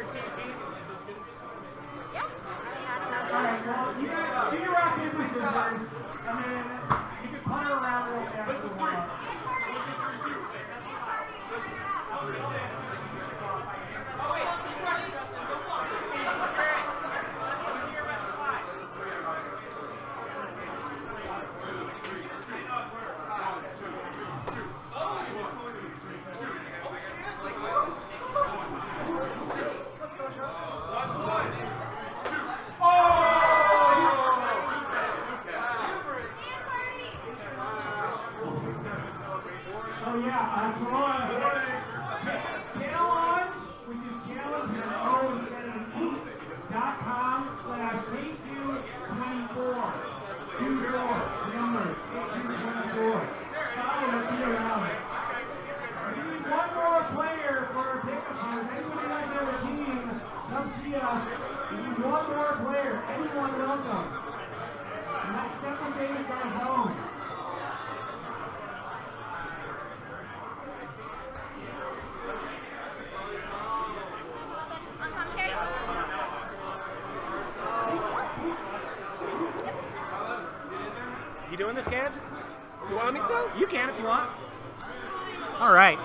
for Steve T? Yeah. I mean, I don't know. All right, well, you guys do your rock, paper, scissors, and then you can putter around real fast. and warm up. Oh yeah, uh, Toronto. Challonge, which is challenge with O instead of an E, dot com slash KQ24. Two four, the numbers, KQ24. Follow us be around. We need one more player for our pickup cards. Anybody out there with a team, come see us. We need one more player. Anyone welcome. Not except for David Garzone. On commentary? You doing this, Gads? You want me to? You can if you want. All right.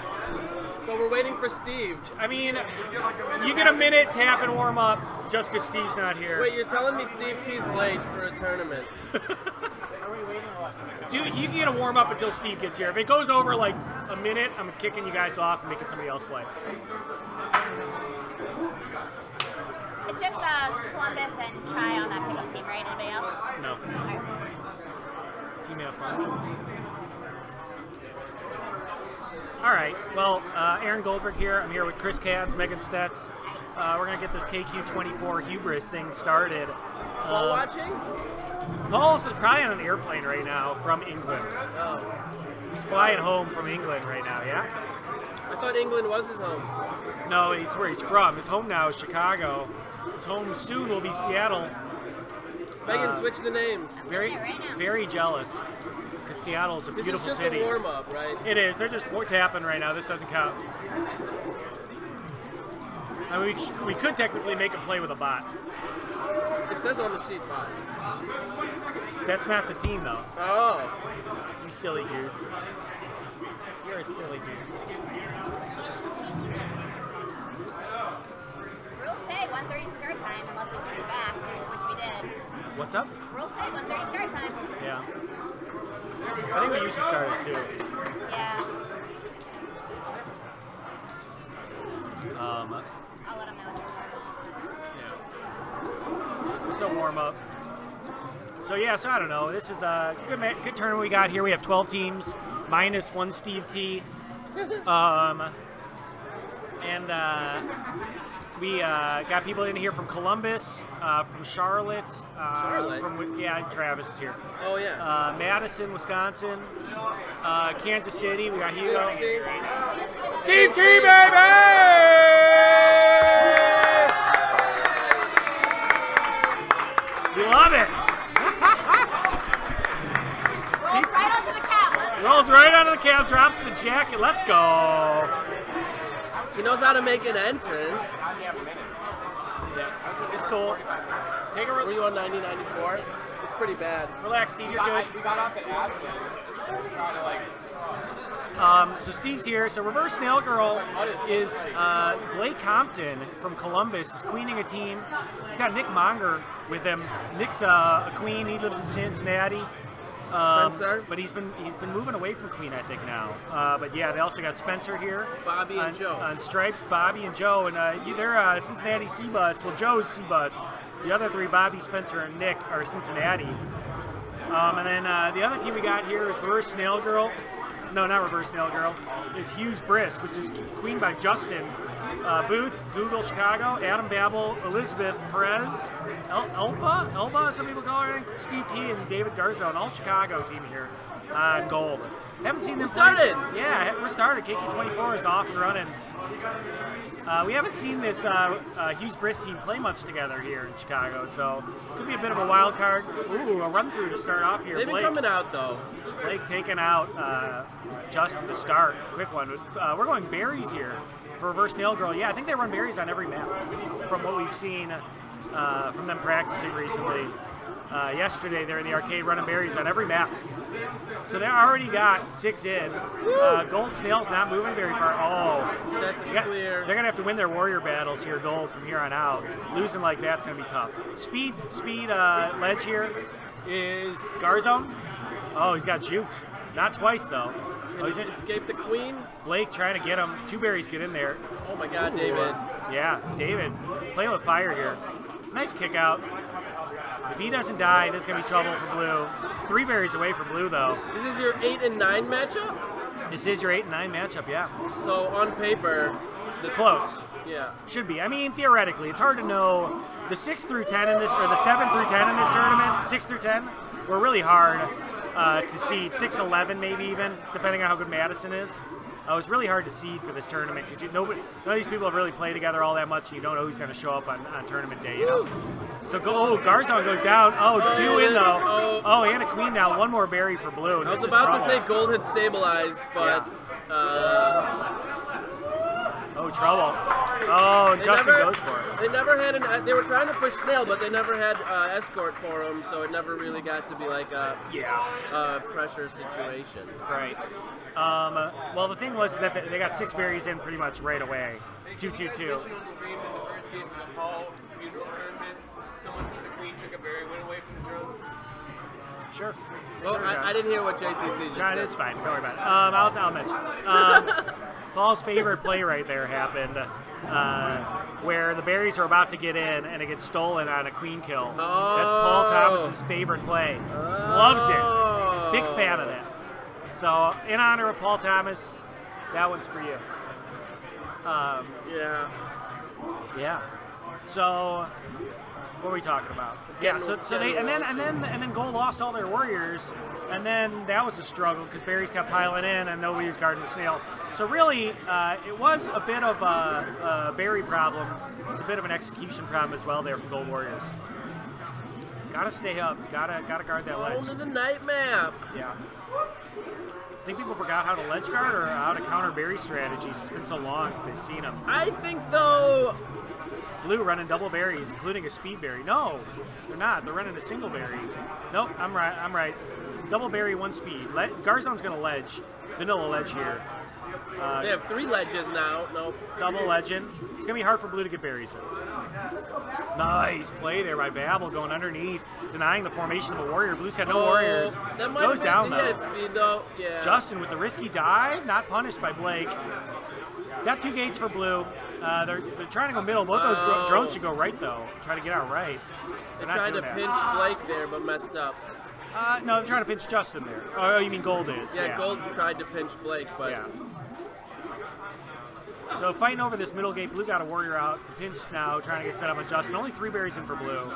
So we're waiting for Steve. I mean, you get a minute, tap, and warm up just because Steve's not here. Wait, you're telling me Steve T's late for a tournament? Dude, you can get a warm up until Steve gets here. If it goes over like a minute, I'm kicking you guys off and making somebody else play. It's just uh, Columbus and Try on that pickup team, right? Anybody else? No. Alright. Team have fun. All right. Well, uh, Aaron Goldberg here. I'm here with Chris Cads, Megan Stetz. Uh, we're gonna get this KQ24 Hubris thing started. Ball Uh, watching? Paul's probably on an airplane right now from England. Oh. He's flying home from England right now. Yeah. I thought England was his home. No, it's where he's from. His home now is Chicago. His home soon will be Seattle. Megan, Uh, switch the names. Very, right very jealous because Seattle is a This beautiful is just city. a warm up, right? It is. They're just war tapping right now. This doesn't count. I mean, we, we could technically make a play with a bot. It says on the sheet bot. That's not the team, though. Oh. You silly goose. You're a silly goose. Rules say 1.30 start time unless we push it back, which we did. What's up? Rules say 1.30 start time. Yeah. I think we usually started too. Yeah. Um, I'll let know. yeah. It's a warm up. So yeah, so I don't know. This is a good good tournament we got here. We have 12 teams, minus one Steve T. Um, and uh, we uh, got people in here from Columbus, uh, from Charlotte, uh, Charlotte? from yeah, Travis is here. Oh, yeah. Uh, Madison, Wisconsin, uh, Kansas City. We got Hugo. See? Steve T, baby! We love it. Rolls right onto the cap. Let's Rolls right onto the cab, drops the jacket. Let's go. He knows how to make an entrance. Yeah, it's cool. Take a Were you on 90, 94? It's pretty bad. relax, Steve. You're good. We got off at Ashland. Trying to like. Um, so Steve's here. So Reverse Snail Girl is uh, Blake Compton from Columbus is queening a team. He's got Nick Monger with him. Nick's uh, a queen. He lives in Cincinnati. Um, Spencer? But he's been he's been moving away from Queen, I think now. Uh, but yeah, they also got Spencer here. Bobby and Joe. on stripes. Bobby and Joe, and uh, they're uh, Cincinnati C bus. Well, Joe's C bus. The other three, Bobby, Spencer, and Nick, are Cincinnati. Um, and then uh, the other team we got here is Reverse Snail Girl. No, not Reverse Snail Girl. It's Hughes Brisk, which is queen by Justin uh, Booth, Google Chicago, Adam Babel, Elizabeth Perez, El- Elba, Elba, some people call her, Steve T, and David Garzo, and all Chicago team here on gold. Haven't seen them We started. play- Yeah, we're started. KQ24 is off and running. Uh, we haven't seen this uh, uh, Hughes Briss team play much together here in Chicago, so could be a bit of a wild card. Ooh, a run through to start off here. They've been coming out though. Blake taking out uh, just to start. Quick one. Uh, we're going berries here reverse nail girl. Yeah, I think they run berries on every map from what we've seen uh, from them practicing recently. Uh, yesterday, they're in the arcade running berries on every map. So they already got six in. Uh, Gold Snail's not moving very far. Oh, That's they got- clear. they're gonna have to win their warrior battles here, Gold, from here on out. Losing like that's gonna be tough. Speed, speed, uh, ledge here is Garzone. Oh, he's got juked. Not twice though. Oh, Can he's he escape the queen? Blake trying to get him. Two berries get in there. Oh my God, David. Yeah, David playing with fire here. Nice kick out. If he doesn't die, this is gonna be trouble for blue. Three berries away for blue though. This is your eight and nine matchup. This is your eight and nine matchup. Yeah, So on paper, the close. yeah. Should be. I mean, theoretically, it's hard to know. The six through ten in this, or the seven through ten in this tournament, six through ten, were really hard uh, to seed. Six, eleven, maybe even, depending on how good Madison is. Uh, it was really hard to seed for this tournament because nobody, none of these people have really played together all that much, and you don't know who's going to show up on, on tournament day. You know. So go. Oh, Garzon goes down. Oh, Oh, two in though. oh. Oh, and a queen now. One more berry for blue. I was about to say gold had stabilized, but uh, Oh, trouble. Oh, and Justin never, goes for it. They never had an. They were trying to push snail, but they never had uh, escort for him, so it never really got to be like a, Yeah. a pressure situation. Right. Um, well, the thing was that they got six berries in pretty much right away. Two, two, two. Traditional stream in the first game of the Paul funeral tournament. Someone from the Queen took a berry, went away from the drones. Sure. Well, Sure, I, John. I didn't hear what JCC just John, said. it's fine. Don't worry about it. Um, I'll, I'll mention. Um, Paul's favorite play right there happened, uh, where the berries are about to get in and it gets stolen on a queen kill. That's Paul Oh. Thomas's favorite play. Loves it. Big fan of that. So, in honor of Paul Thomas, that one's for you. Um, Yeah. Yeah. So, what were we talking about? Yeah. So, so they and then and then and then Gold lost all their warriors, and then that was a struggle because Barry's kept piling in and nobody was guarding the snail. So really, uh, it was a bit of a, a berry problem. It was a bit of an execution problem as well there from Gold Warriors. Gotta stay up. Gotta gotta guard that ledge. Only the night map. Yeah. I think people forgot how to ledge guard or how to counter berry strategies. It's been so long since they've seen them. I think though. Blue running double berries, including a speed berry. No, they're not. They're running a single berry. Nope, I'm right. I'm right. Double berry, one speed. Le- Garzon's gonna ledge, vanilla ledge here. Uh, They have three ledges now. Nope. double legend. It's gonna be hard for blue to get berries in. Nice play there by Babel going underneath, denying the formation of a warrior. Blue's got no Oh, warriors. That might Goes down though. speed though. Yeah. Justin with the risky dive, not punished by Blake. Got two gates for blue. Uh, they're, they're trying to go middle. Both those Oh. drones should go right though. Try to get out right. they They're not tried to that. pinch Blake there, but messed up. Uh, no, they're trying to pinch Justin there. Oh, you mean Gold is? Yeah, Gold tried to pinch Blake, but Yeah. So fighting over this middle gate, Blue got a warrior out, pinched now, trying to get set up on Justin. Only three berries in for Blue.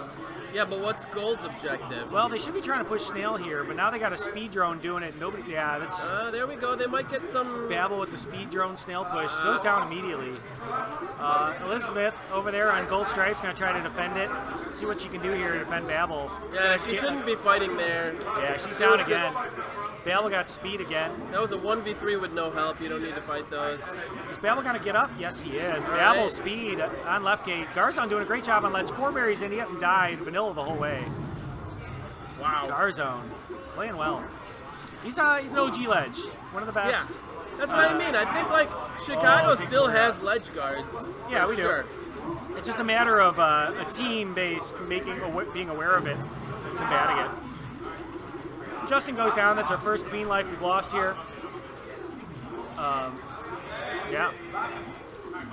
yeah. But what's Gold's objective? Well, they should be trying to push Snail here, but now they got a speed drone doing it. Nobody, yeah, that's Uh, there we go. They might get some. Babel with the speed drone Snail push. Goes down immediately. Uh, Elizabeth over there on Gold Stripes gonna try to defend it. See what she can do here to defend Babel. Yeah, she shouldn't be fighting there. Yeah, she's down again. Babel got speed again. That was a 1v3 with no help. You don't need to fight those. Is Babel gonna get up? Yes, he is. All Babel right. speed on left gate. Garzon doing a great job on ledge. Four berries in. He hasn't died. Vanilla the whole way. Wow. Garzone playing well. He's uh he's an OG ledge. One of the best. Yeah. That's what I Uh, mean. I think like Chicago Oh, still has out. ledge guards. Yeah, we do. It's just a matter of uh, a team based making being aware of it, combating it. Justin goes down. That's our first queen life we've lost here. Um, yeah.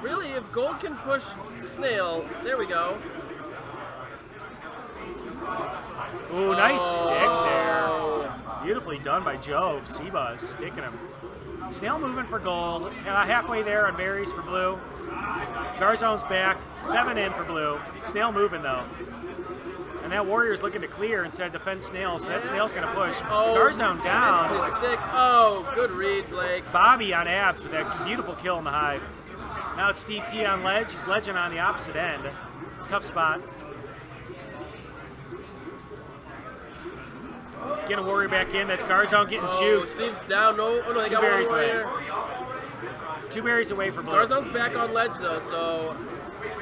Really, if Gold can push Snail, there we go. Ooh, nice stick there. Oh. Beautifully done by Joe. Sebuzz sticking him. Snail moving for gold. Uh, halfway there on berries for blue. Garzone's back. Seven in for blue. Snail moving though. And that Warrior's looking to clear instead of defend Snail, so that Snail's going to push. Oh, Garzone down. Oh, good read, Blake. Bobby on abs with that beautiful kill in the hive. Now it's Steve T on ledge. He's legend on the opposite end. It's a tough spot. Getting a warrior back in. That's Garzone getting Oh, juked. Steve's down. No, oh no, they Two got one berries away. warrior. Two berries away from Blue. Garzone's back on ledge though, so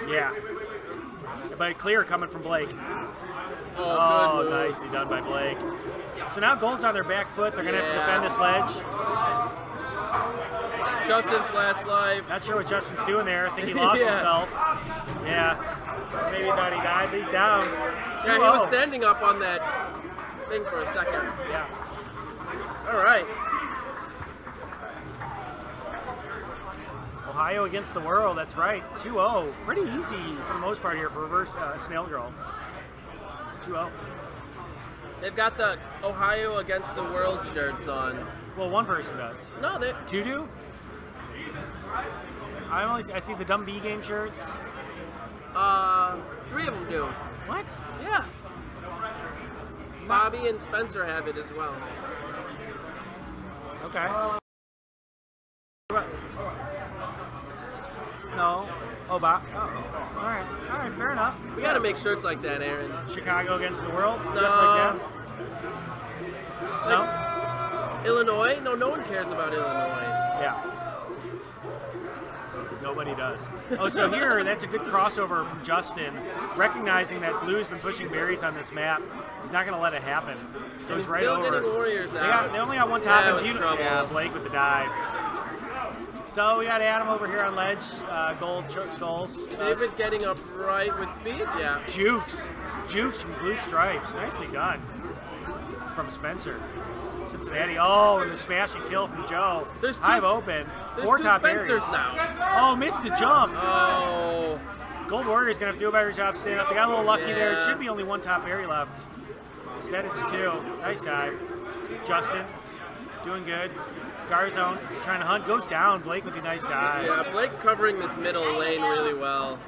Yeah. But clear coming from Blake. Oh, Oh, good nicely done by Blake. So now Gold's on their back foot. They're going to have to defend this ledge. Justin's last life. Not sure what Justin's doing there. I think he lost Yeah. himself. Yeah. Maybe thought he died, but he's down. Yeah, he was standing up on that thing for a second. Yeah. All right. Ohio against the world. That's right. 2-0. Pretty easy for the most part here for reverse uh, Snail Girl. Oh. 2-0. They've got the Ohio against the world shirts on. Well, one person does. No, they. Two do? I only I see the dumb B game shirts. Uh, three of them do. What? Yeah. Bobby and Spencer have it as well. Okay. No. Oh, Bob. Oh. All right. All right. We got to make shirts like that, Aaron. Chicago against the world, No. just like that. No. Illinois? No, no one cares about Illinois. Yeah. Nobody does. Oh, so here, that's a good crossover from Justin, recognizing that Blue's been pushing berries on this map. He's not going to let it happen. Goes right still over. getting warriors They, out. got, they only got one top. Yeah, and it was beauty- trouble. yeah, Blake with the dive. So we got Adam over here on ledge, uh, gold choke skulls. David getting up right with speed? Yeah. Jukes. Jukes from Blue Stripes. Nicely done. From Spencer. Cincinnati. Oh, and the smash and kill from Joe. There's two- Hive open. There's Four two top Spencers areas. now. Oh, missed the jump. Oh. Gold Warrior's going to have to do a better job staying up. They got a little lucky there. It should be only one top area left. Instead, it's two. Nice dive. Justin doing good. Garzone trying to hunt. Goes down. Blake with a nice dive. Yeah, Blake's covering this middle lane really well.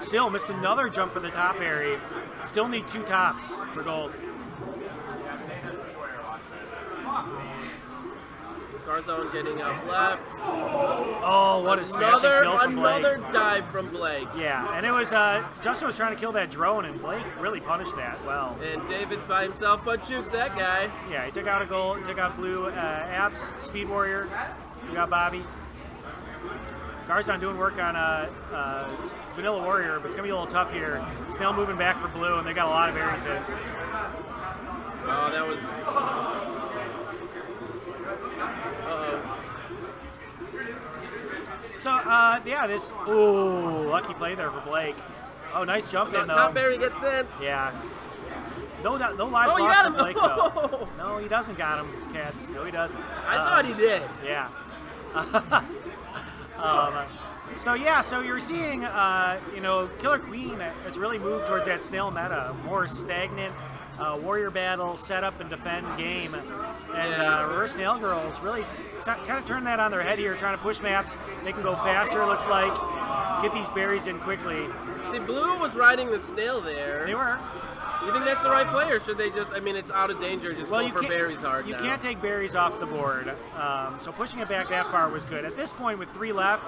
Still missed another jump for the top area. Still need two tops for gold. Garzone getting up left. Oh, what a smashing Another kill from Blake. another dive from Blake. Yeah, and it was uh, Justin was trying to kill that drone, and Blake really punished that well. And David's by himself, but Jukes that guy. Yeah, he took out a goal, he took out blue uh, abs, Speed Warrior, he got Bobby. Garzon doing work on uh, uh, Vanilla Warrior, but it's gonna be a little tough here. Snail moving back for blue, and they got a lot of berries in. Oh, that was. Uh oh. So uh, yeah, this ooh lucky play there for Blake. Oh, nice jump in though. Tom Berry gets in. Yeah. No, no lives Oh, you got him. Blake though. No, he doesn't got him, cats. No, he doesn't. I thought he did. Yeah. um, so yeah, so you're seeing, uh, you know, Killer Queen has really moved towards that snail meta, more stagnant uh, warrior battle, setup and defend game, and uh, Reverse Snail Girls really kind of turn that on their head here, trying to push maps. They can go faster, looks like, get these berries in quickly. See, Blue was riding the snail there. They were. You think that's the right play, or should they just? I mean, it's out of danger. Just Well, go you for berries hard You now. can't take berries off the board, um, so pushing it back that far was good. At this point, with three left,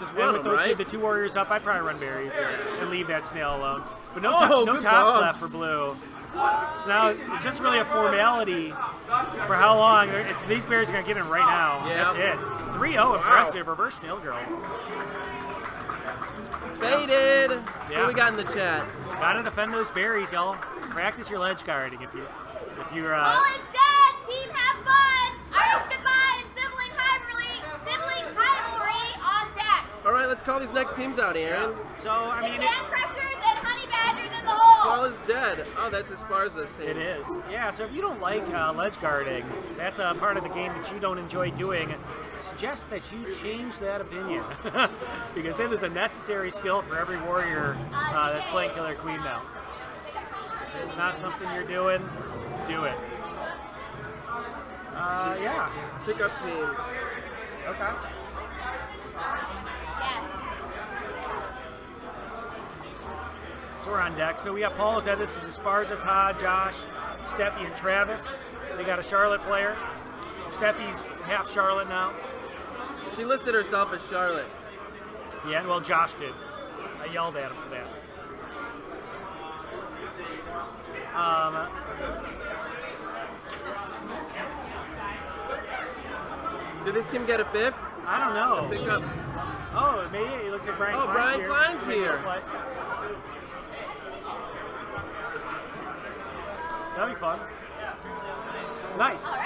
just run with them, the, right? the two warriors up, I'd probably run berries and leave that snail alone. But no, Oh, no tops left for blue. So now it's just really a formality for how long. It's, these berries are going to get in right now. Yeah. That's it. 3-0, impressive. Reverse snail girl. Baited. Yeah. What we got in the chat? Got to defend those berries, y'all. Practice your ledge guarding if you if you're. Uh, All is dead. Team have fun. Irish goodbye and sibling rivalry. Sibling rivalry on deck. All right, let's call these next teams out, Aaron. so I The mean, it, can crushers and honey badgers in the hole. Paul is dead. Oh, that's Esparza's team. It is. Yeah, so if you don't like uh, ledge guarding, that's a part of the game that you don't enjoy doing, suggest that you change that opinion. because it is a necessary skill for every warrior uh, that's playing Killer Queen now. If it's not something you're doing, do it. Uh, yeah. Pickup team. Okay. So we're on deck. So we got Paul's dead. This is Esparza, Todd, Josh, Steffi, and Travis. They got a Charlotte player. Steffi's half Charlotte now. She listed herself as Charlotte. Yeah, well, Josh did. I yelled at him for that. Um, Did this team get a fifth? I don't know. Pick up. Oh, maybe it looks like Brian Oh, Klein's Brian here. Klein's here. we'll play. That'll be fun. Nice. All right.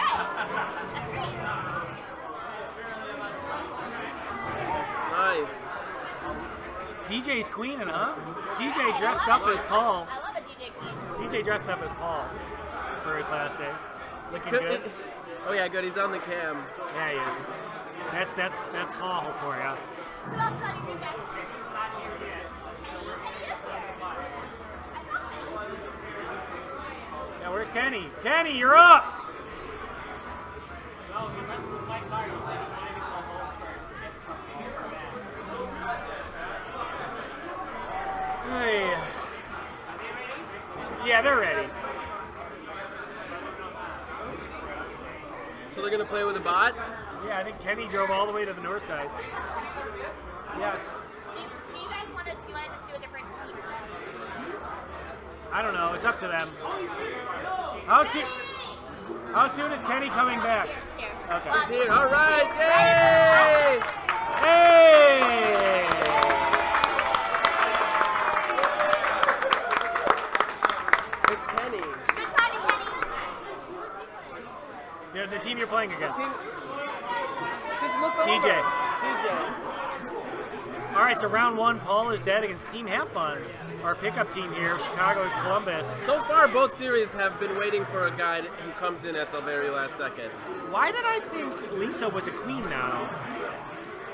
That's great. Nice. DJ's queening, huh? DJ dressed up as Paul. I love a DJ Queen. DJ dressed up as Paul for his last day. Looking Good- good. Oh yeah, good. He's on the cam. Yeah, he is. That's that's that's Paul for you. Who else is on your team, guys? Penny? Penny is here. I thought Penny. Where's Kenny? Kenny, you're up. Hey. Yeah, they're ready. So they're gonna play with a bot. Yeah, I think Kenny drove all the way to the north side. Yes. Do you, do you guys want to? Do you want to just do a different team? I don't know. It's up to them. How soon? How soon is Kenny coming back? Here. Okay. Um, Here. All right. Yay! Hey! It's Kenny. Good timing, Penny. Yeah, the team you're playing against. Just look over. DJ. DJ. All right, so round one, Paul is dead against Team Have Fun. Our pickup team here, Chicago's Columbus. So far, both series have been waiting for a guy who comes in at the very last second. Why did I think Lisa was a queen now?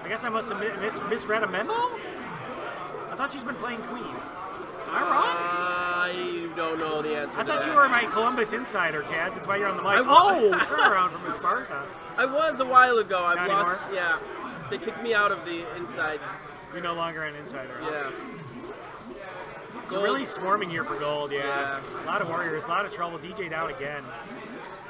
I guess I must have mis- misread a memo? I thought she's been playing queen. Am I wrong? I don't know the answer. I thought that. you were my Columbus insider, Cats. That's why you're on the mic. I oh, wa- turnaround from Esparza. I was a while ago. I've lost. Yeah, they kicked me out of the inside. You're no longer an insider. Yeah. It's Gold. really swarming here for gold, yeah. Yeah. A lot of Warriors, a lot of trouble. DJ down again.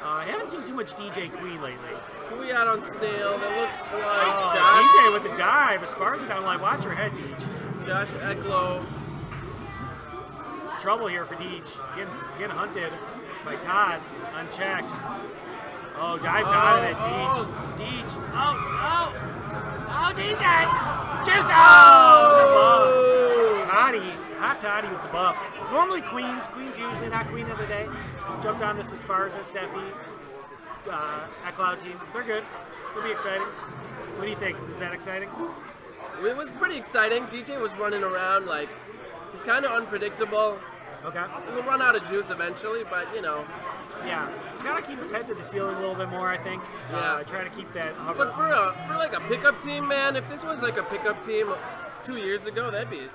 Uh, I haven't seen too much DJ Queen lately. Who we got on stale? That looks like Oh, Josh, DJ with the dive. Esparza down line. Watch your head, Deej. Josh Eklo. Trouble here for Deej. Getting, getting hunted by Todd on checks. Oh, dives out of it, Oh, Deej. Deej. Oh, oh. Oh, DJ. Juice. Oh! Toddy, hot Toddy with the bump. Normally Queens, Queens usually not Queen of the day. Jumped on this Esparza, Steffi, uh, at Cloud team. They're good. It'll be exciting. What do you think? Is that exciting? It was pretty exciting. DJ was running around like he's kind of unpredictable. Okay. He'll run out of juice eventually, but you know. Yeah, he's got to keep his head to the ceiling a little bit more. I think. Yeah. Uh, try to keep that hover. But for a for like a pickup team, man, if this was like a pickup team two years ago, that'd be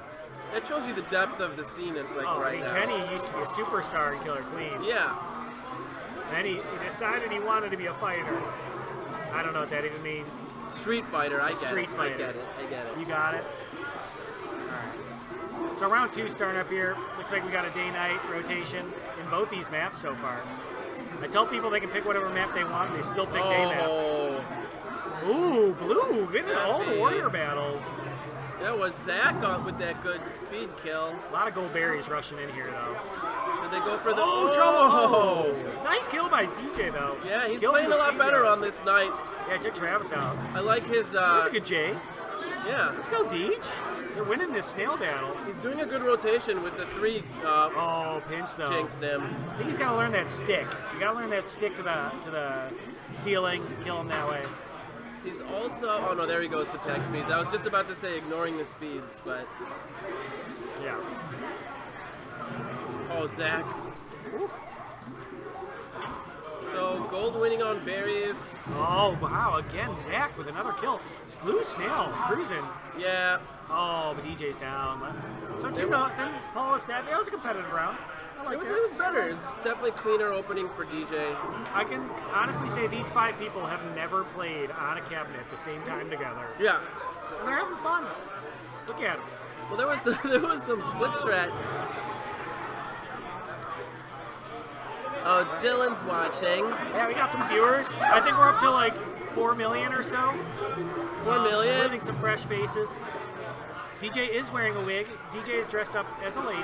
that shows you the depth of the scene like oh, I right mean, now. Kenny used to be a superstar in Killer Queen. Yeah. Then he, he decided he wanted to be a fighter. I don't know what that even means. Street fighter, I get Street it. fighter. I get it. I get it. You got it. Alright. So round two starting up here. Looks like we got a day-night rotation in both these maps so far. I tell people they can pick whatever map they want, they still pick day map. Oh, Ooh, blue, getting all the warrior battles. that was Zach on with that good speed kill. A lot of gold berries rushing in here though. Should they go for the? Oh, trouble! Oh, nice kill by DJ though. Yeah, he's Killing playing a lot better guard. on this night. Yeah, took Travis out. I like his. Uh, a good J. yeah, Let's go, Deej. They're winning this snail battle. he's doing a good rotation with the three. Uh, Oh, pinch though. jinxed him. I think he's got to learn that stick. You got to learn that stick to the to the ceiling, kill him that way. He's also. Oh no, there he goes to attack speeds. I was just about to say ignoring the speeds, but Yeah. oh Zach. So gold winning on berries. Oh wow! Again, Zach with another kill. It's blue snail cruising. Yeah, Oh, but DJ's down. So two nothing. Paul is snappy. It was a competitive round. Like it was it was better. It was definitely cleaner opening for DJ. I can honestly say these five people have never played on a cabinet at the same time together. Yeah, and they're having fun. Look at them. Well, there was there was some split strat. Oh, Dylan's watching. Yeah, we got some viewers. I think we're up to like four million or so. Four um, million. Um, some fresh faces. DJ is wearing a wig. DJ is dressed up as a lady.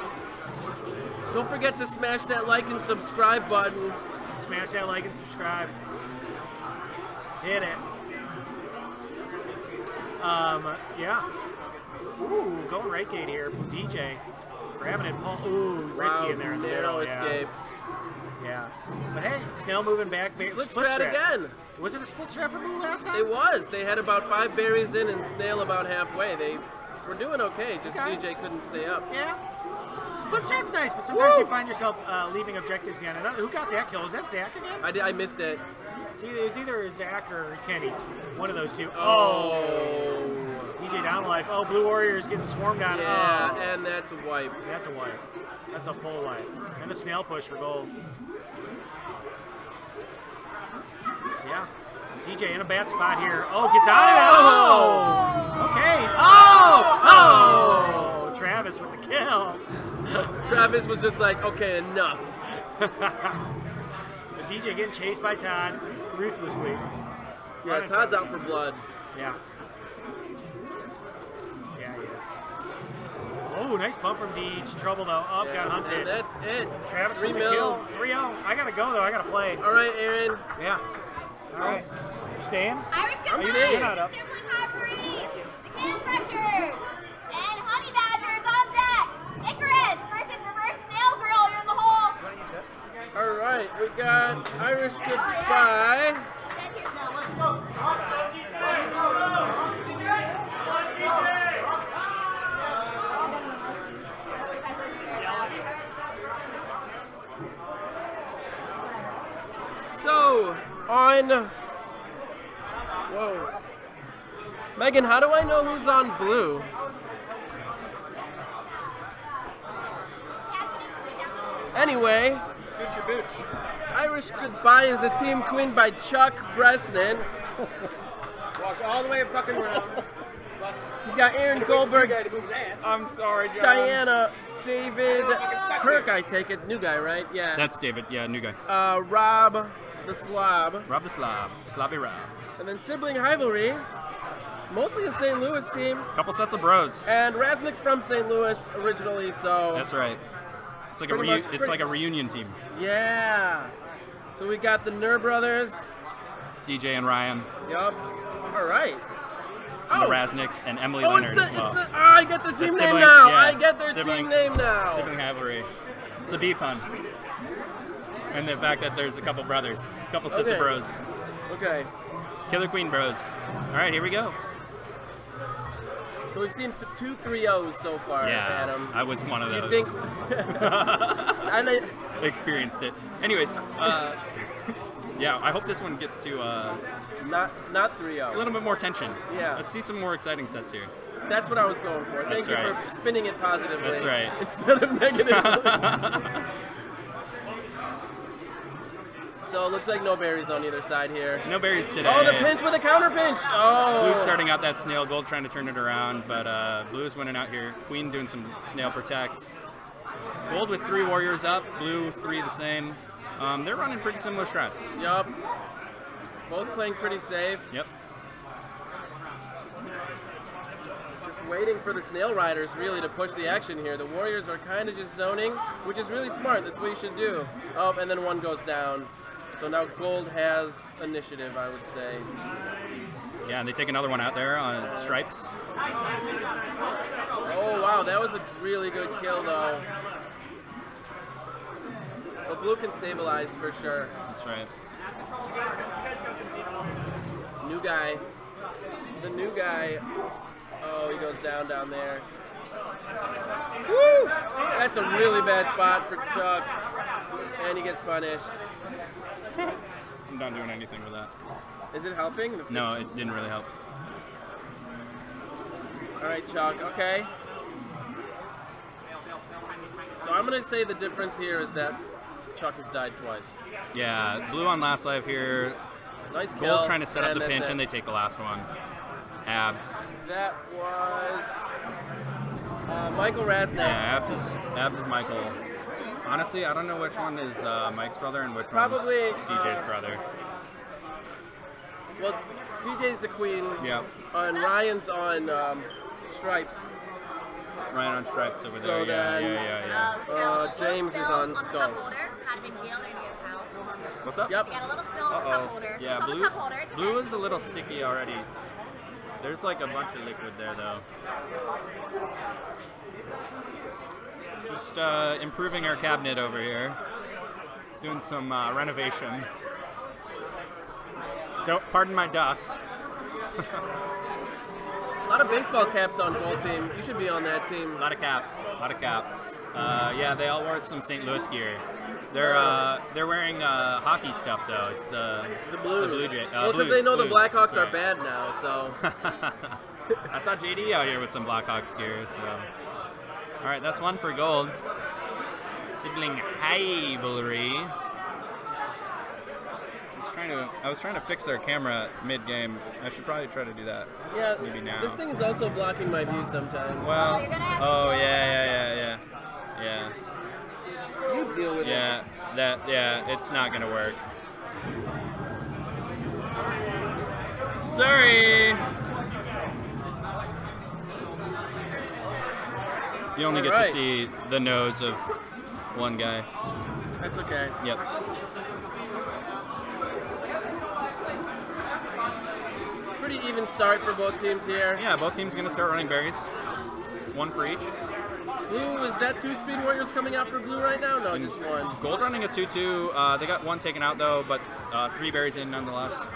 Don't forget to smash that like and subscribe button. Smash that like and subscribe. Hit it. Um, yeah. Ooh, going right gate here. DJ. Grabbing it. Pull. Ooh, risky Wow, in there in the narrow middle. Yeah. escape. Yeah. But hey, Snail moving back. Ba- Split split strat again. Was it a split strat for Blue last time? It was. They had about five berries in and snail about halfway. They were doing okay. Just Okay. DJ couldn't stay up. Yeah. Split strat's nice, but sometimes Woo! you find yourself uh, leaving objective again. And, who got that kill? Is that Zach again? I, did, I missed it. See, it was either Zach or Kenny. One of those two. Oh. DJ down life. Oh, Blue Warriors getting swarmed on. Yeah, Oh. and that's a wipe. That's a wipe. That's a full wipe. And a snail push for gold. Yeah. DJ in a bad spot here. Oh, gets out of it. Oh! oh! Okay. Oh! Oh! Travis with the kill. Travis was just like, okay, enough. The DJ getting chased by Todd ruthlessly. Yeah, Todd's out for blood. Yeah. Yeah, he is. Oh, nice bump from Deej. Trouble though. Up, got And hunted. that's it. Travis Three with the mil. kill. 3 0. I gotta go though. I gotta play. All right, Aaron. Yeah. All right. You staying? Irish I'm Goodbye. You're not up. Sibling Harpery, the Can Crushers, and Honey Badgers on deck. Icarus versus Reverse Snail Girl. You're in the hole. All right, we got Irish oh, goodbye. Dead here. No, let's go. So on. Whoa. Megan, how do I know who's on blue? Anyway, Scooch your booch. Irish Goodbye is a team queen by Chuck Bresnan. Walked all the way fucking around. He's got Aaron Goldberg, Guy to his ass. I'm sorry, John. Diana, David, Kirk, I take it. New guy, right? Yeah. That's David. Yeah, new guy. uh, Rob, the Slob. Rob the Slob. Slavy Rob. And then Sibling Rivalry, mostly a St. Louis team. Couple sets of bros. And Rasnick's from St. Louis originally, so. That's right. It's like a reu- much it's like a reunion team. Yeah. So we got the Ner brothers. DJ and Ryan, Yup. All right. and Oh. the Raznicks, and Emily Oh, it's Leonard the, as well. it's the, oh, I get the team name now. yeah, I get their sibling- team name now. Sibling rivalry. It's a beef hunt. And the fact that there's a couple brothers, a couple sets Okay. of bros. Okay. Killer Queen bros. All right, here we go. So we've seen th- two three O's so far, Yeah, Adam. I was one of those. think? I, Experienced it. Anyways, uh, yeah, I hope this one gets to uh, not not three a little bit more tension. Yeah. Let's see some more exciting sets here. That's what I was going for. Thank That's you right. for spinning it positively. That's right. Instead of negatively. So it looks like no berries on either side here. No berries today. Oh, the pinch with a counter pinch. Oh. Blue's starting out that snail gold, trying to turn it around, but uh, Blue's winning out here. Queen doing some snail protect. Gold with three warriors up, blue three the same. Um, they're running pretty similar strats. Yup. Both playing pretty safe. Yep. Just waiting for the Snail Riders really to push the action here. The Warriors are kind of just zoning, which is really smart. That's what you should do. Oh, and then one goes down. So now Gold has initiative, I would say. Yeah, and they take another one out there on stripes. Oh, wow, that was a really good kill, though. So Blue can stabilize for sure. That's right. New guy. The new guy. Oh, he goes down down there. Woo! That's a really bad spot for Chuck. And he gets punished. I'm not doing anything with that. Is it helping? No, it didn't really help. All right, Chuck. Okay. So I'm gonna say the difference here is that Chuck has died twice. Yeah, blue on last life here. Nice kill. Gold trying to set up the pinch, it. and they take the last one. Abs. That was uh, Michael Rasnak. Yeah, Abs is, Abs is Michael. Honestly, I don't know which one is uh, Mike's brother and which Probably, one's DJ's uh, brother. Well, DJ's the queen, Yeah, uh, and Ryan's on um, stripes. Ryan on stripes over So there. Yeah, then- yeah, yeah, yeah. Uh, got James is on the skull. cup holder. Not a big deal. They're gonna get a towel. What's up? Yep. You got a little spill on the Uh cup oh. holder. Yeah, it's blue. cup holder. Blue is a little sticky already. There's like a bunch of liquid there though. Just uh, improving our cabinet over here. Doing some uh, renovations. Don't pardon my dust. A lot of baseball caps on gold team. You should be on that team. A lot of caps. A lot of caps. Uh, yeah, they all wore some St. Louis gear. They're uh, they're wearing uh, hockey stuff though. It's the The Blues. The Blue Jay. Uh, well, because they know the Blackhawks are bad now, so. I saw JD out here with some Blackhawks gear, so. All right, that's one for gold. Sibling rivalry. I was trying to, I was trying to fix our camera mid-game. I should probably try to do that. Yeah, Maybe now. this thing is also blocking my view sometimes. Well, you're gonna have to oh yeah, yeah, yeah, yeah, yeah, You deal with yeah, yeah. That, yeah, it's not gonna work. Sorry. You only get to see the nose of one guy. That's okay. Yep. Pretty even start for both teams here. Yeah, both teams gonna start running berries. One for each. Blue, is that two Speed Warriors coming out for blue right now? No, just one. Gold running a 2-2. Uh, they got one taken out though, but uh, three berries in nonetheless.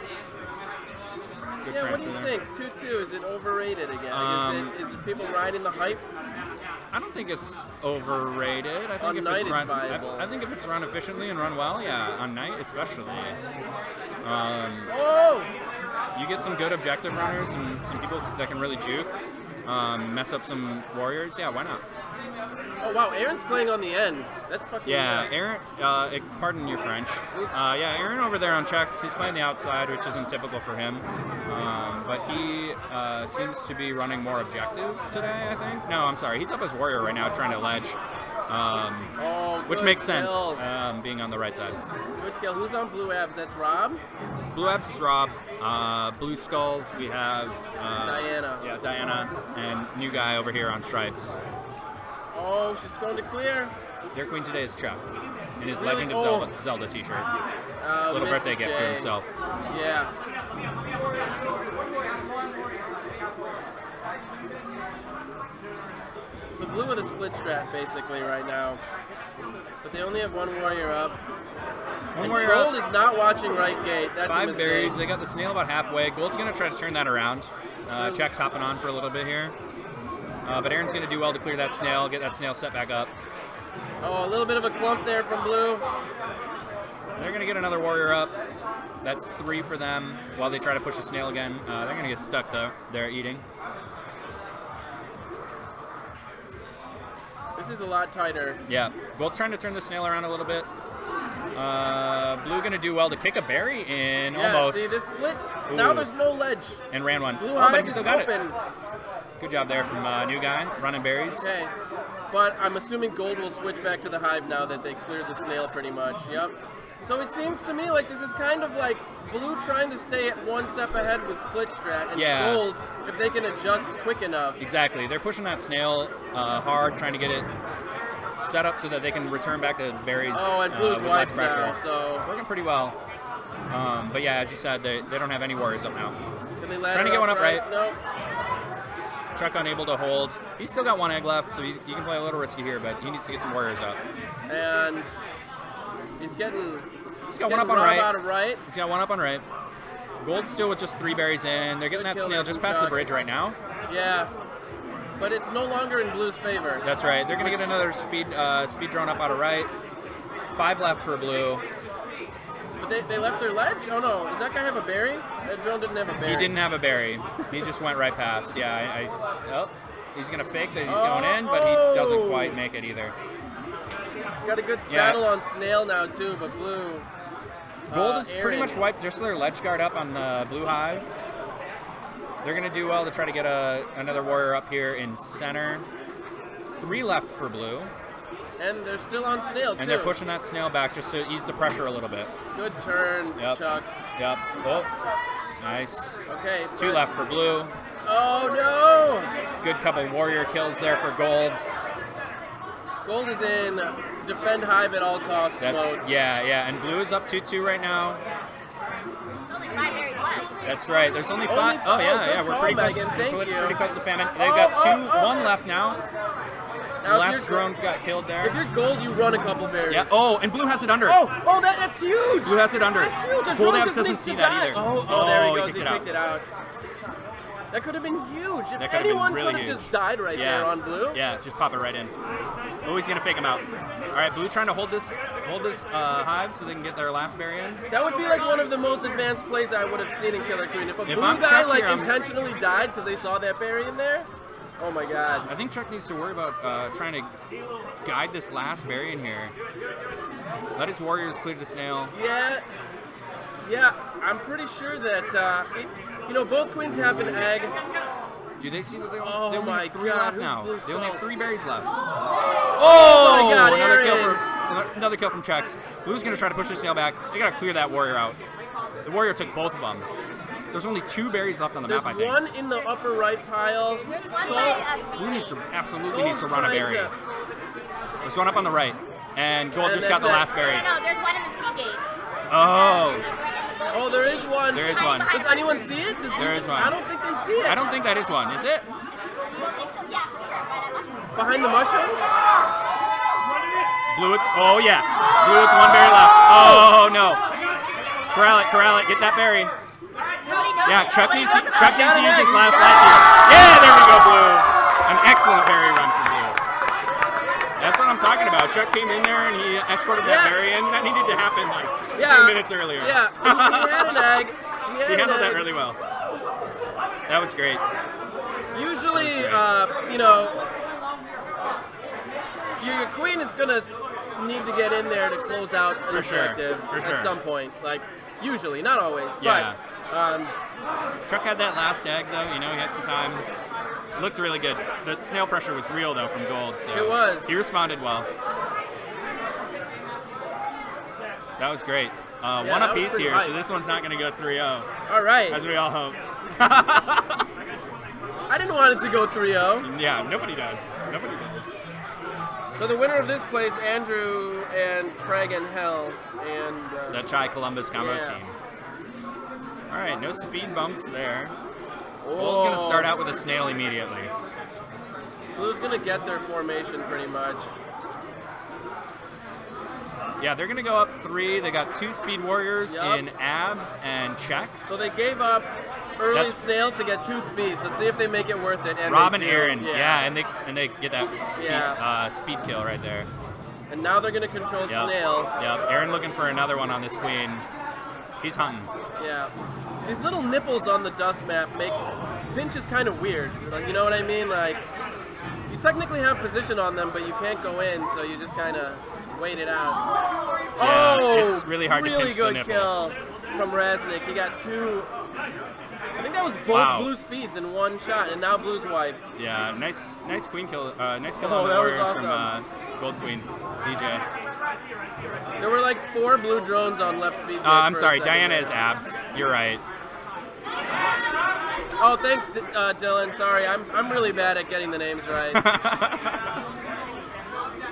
Good Yeah, what do you there. think? 2-2, is it overrated again? Um, is, it, is it people riding the hype? I don't think it's overrated. I think On if night it's run. I, I think if it's run efficiently and run well, yeah, on night especially. Um, Oh! you get some good objective runners and some people that can really juke, um, mess up some warriors. Yeah, why not? Oh wow, Aaron's playing on the end. That's fucking Yeah, nuts. Aaron. Uh, pardon your French. Uh, yeah, Aaron over there on checks. He's playing the outside, which isn't typical for him. Um, but he uh, seems to be running more objective today. I think. No, I'm sorry. He's up as warrior right now, trying to ledge, um, Oh, which makes sense, um, being on the right side. Good kill. Who's on blue abs? That's Rob? Blue Abs is Rob. Uh, Blue Skulls, we have uh, Diana. Yeah, Diana, and new guy over here on stripes. Oh, she's going to clear. Their queen today is Chuck, in his Really? Legend of Oh. Zelda, Zelda T-shirt. Uh, Little Mr. birthday gift to himself. Yeah. So blue with a split strat basically right now. But they only have one warrior up. One and warrior gold up. is not watching right gate. That's Five berries. They got the snail about halfway. Gold's gonna try to turn that around. Uh, Check's hopping on for a little bit here. Uh, but Aaron's gonna do well to clear that snail, get that snail set back up. Oh, a little bit of a clump there from blue. They're gonna get another warrior up. That's three for them while they try to push the snail again. Uh, they're gonna get stuck though. They're eating. This is a lot tighter. Yeah, Gold trying to turn the snail around a little bit. Uh, Blue gonna do well to kick a berry in Yeah, almost see this split? Now there's no ledge. and ran one. Blue oh, but he still got it. Good job there from uh, new guy running berries. Okay. But I'm assuming gold will switch back to the hive now that they cleared the snail pretty much. Yep. So it seems to me like this is kind of like blue trying to stay at one step ahead with split strat, and Yeah. gold if they can adjust quick enough. Exactly. They're pushing that snail uh, hard, trying to get it set up so that they can return back to berries. Oh, and uh, blue's wiped pressure. now, so It's working pretty well. Um, but yeah, as you said, they, they don't have any warriors up now. can they Trying to get one up right. No. Chuck unable to hold. He's still got one egg left, so he, can play a little risky here, but he needs to get some warriors up. And he's getting. He's got getting one up on right. out of right. He's got one up on right. Gold still with just three berries in. They're getting Good that snail just past the bridge right now. Yeah. But it's no longer in blue's favor. That's right. They're gonna get another speed uh, speed drone up out of right. Five left for blue. But they, they left their ledge? Oh no, does that guy have a berry? That drone didn't have a berry. He didn't have a berry. He just went right past. Yeah, I. I oh, he's gonna fake that he's going in, but he doesn't Oh. quite make it either. Got a good Yeah. battle on snail now too, but blue. Gold uh, is pretty much wiped just their ledge guard up on the blue hive. They're gonna do well to try to get a another warrior up here in center. Three left for blue. And they're still on snail too. And they're pushing that snail back just to ease the pressure a little bit. Good turn, Yep. Chuck. Yep. Oh, nice. Okay. Two but- left for blue. Oh no! Good couple warrior kills there for golds. Gold is in defend hive at all costs That's mode. yeah, yeah. And blue is up 2-2 right now. There's only five berries left. That's right. There's only Only five. Oh, five. Oh Oh, yeah, good yeah. We're pretty close. Pretty, close to famine. They've Oh, got oh, two, oh. one left now. Now, last drone got killed there. If you're gold, you run a couple berries. Yeah. Oh, and blue has it under. Oh, oh, that, that's huge. Blue has it under. That's huge. A Gold Abs doesn't see that either. Oh, oh, there Oh, he he goes. He it out. picked it out. That could have been huge. If anyone could have just died right there on blue. Yeah, just pop it right in. Oh, he's gonna fake him out. All right, blue trying to hold this, hold this uh, hive so they can get their last berry in. That would be like one of the most advanced plays I would have seen in Killer Queen. If a If blue I'm guy like here, intentionally died because they saw that berry in there, oh my god. I think Chuck needs to worry about uh, trying to guide this last berry in here. Let his warriors clear the snail. Yeah, yeah. I'm pretty sure that uh, it, you know both queens have an egg. Do they see that they, Oh they only my have three God, left now? They only have three berries left. Oh, my God, another kill Aaron. from another kill from Chucks. Blue's gonna try to push the snail back. They gotta clear that warrior out. The warrior took both of them. There's only two berries left on the There's map, I think. one in the upper right pile. There's one Skull- by us. Blue needs to absolutely Skull's needs to run a trying berry. to- There's one up on the right, and Gold And just got the it. last berry. no, no. There's one in the speed gate. Oh, Oh, there is one. there is one. Does anyone see it? Does There is one. I don't think they see it. I don't think that is one. Is it? I don't think. Yeah, for sure. By that mushroom. Behind the mushrooms? Blue with oh yeah, blue with one berry left. Oh no, corral it, corral it, get that berry. Yeah. Chuck needs, to, to use he's last life here. Yeah, there we go, Blue. An excellent berry run from Blue. That's what I'm talking about. Chuck came in there and he escorted that berry in. That needed to happen like Yeah. two minutes earlier. Yeah, he, he had an egg. He, had he handled an that really well. That was great. Usually, uh, you know, your queen is gonna need to get in there to close out an For sure, objective sure. at some point. Like, usually, not always, Yeah. but um, Chuck had that last egg though. You know, he had some time. Looked really good. The snail pressure was real though from Gold. So It was. He responded well. That was great. Uh, Yeah, one apiece here, hype. so this one's not going to go 3-0, all right. as we all hoped. I didn't want it to go 3-0. yeah, nobody does. Nobody does. So the winner of this place, Andrew and Craig and Hell, and uh, That Chai Columbus combo Yeah. team. All right, no speed bumps there. oh, Gold's going to start out with a snail immediately. Blue's gonna get their formation pretty much. Yeah, they're going to go up three. They got two speed warriors Yup. in abs and checks. So they gave up early That's- snail to get two speeds. Let's see if they make it worth it. And Rob they and. Aaron, yeah. and they and they get that speed, Yeah. uh, speed kill right there. And now they're gonna control Yep. snail. Yep. Aaron looking for another one on this queen. He's hunting. Yeah. These little nipples on the dusk map make pinch is kind of weird. Like, you know what I mean? Like, you technically have position on them, but you can't go in, so you just kind of wait it out. Yeah, oh, it's really hard to really pinch the good nipples. kill from Raznik. He got two. I think that was both Wow. blue speeds in one shot, and now blue's wiped. Yeah, nice, nice queen kill. Uh, nice kill Oh, on the warriors from uh. Gold Queen, DJ. There were like four blue drones on left speed. Uh, I'm sorry, Diana is abs. You're right. Oh, thanks, D- uh, Dylan. Sorry, I'm I'm really bad at getting the names right.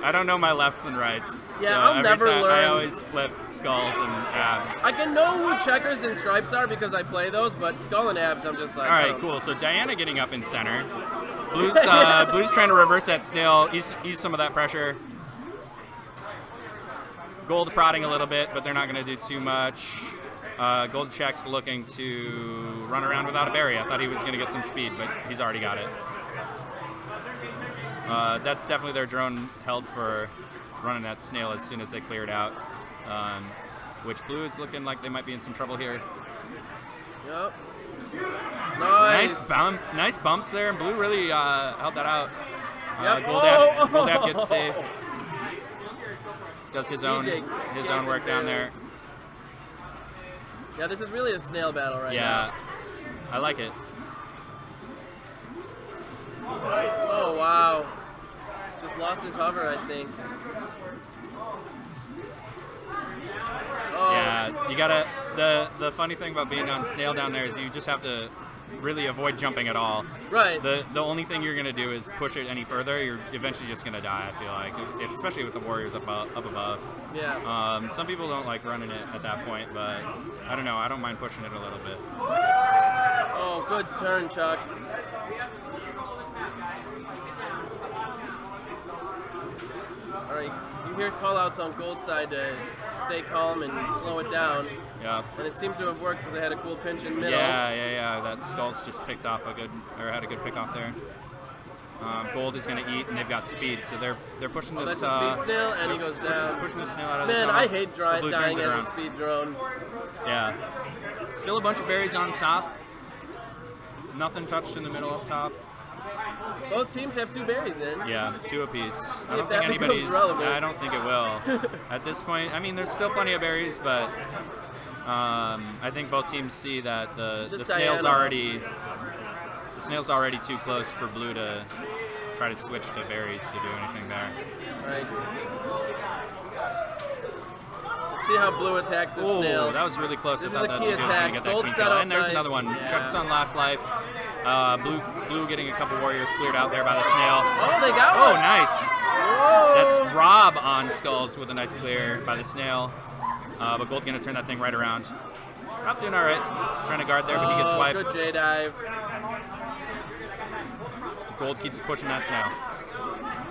I don't know my lefts and rights. Yeah, so I'll never time I always flip skulls and abs. I can know who checkers and stripes are because I play those, but skull and abs, I'm just like. All right, I cool. So Diana getting up in center. Blue's uh, Blue's trying to reverse that snail, ease, ease some of that pressure. Gold prodding a little bit, but they're not going to do too much. Uh, Gold checks looking to run around without a berry. I thought he was going to get some speed, but he's already got it. Uh, that's definitely their drone held for running that snail as soon as they cleared out. Um, which Blue is looking like they might be in some trouble here. Yep. Nice Nice. bump, nice bumps there. and Blue really uh, held that out. Uh, Yep. Goldap, Oh! Goldap gets safe. Does his own DJ his own work down there. Yeah, this is really a snail battle right now. Yeah, I like it. Oh wow. Just lost his his hover, I think. Oh, Yeah, you gotta. The the funny thing about being on snail down there is you just have to really avoid jumping at all. Right. The the only thing you're gonna do is push it any further. You're eventually just gonna die. I feel like, if, especially with the warriors up up, up above. yeah. Um, some people don't like running it at that point, but I don't know. I don't mind pushing it a little bit. Oh, good turn, Chuck. All right, you hear call-outs on Gold side to stay calm and slow it down, Yeah. and it seems to have worked because they had a cool pinch in middle. Yeah, yeah, yeah. That Skulls just picked off a good, or had a good pick off there. Um, Gold is going to eat, and they've got speed, so they're they're pushing Oh, this. that's a uh, speed snail, and he goes down. pushing the snail out of Man, the I hate dry, dying as a speed drone. Yeah. Still a bunch of berries on top. Nothing touched in the middle up top. Both teams have two berries in. Yeah, two apiece. See I don't if think anybody's. relevant. I don't think it will. At this point, I mean, there's still plenty of berries, but um, I think both teams see that the Just the snail's Diana. already the snail's already too close for blue to try to switch to berries to do anything there. Right. See how blue attacks the Oh, snail. that was really close. This I is a key the dude was gonna attack. get Gold set up And there's nice. another one. Yeah. Chuck's on last life. Uh, blue, blue getting a couple warriors cleared out there by the snail. Oh, they got Oh, nice. Whoa. That's Rob on Skulls with a nice clear by the snail. Uh, but Gold gonna turn that thing right around. Rob doing all right. Trying to guard there, but he gets Oh, wiped. Good J dive. Gold keeps pushing that snail.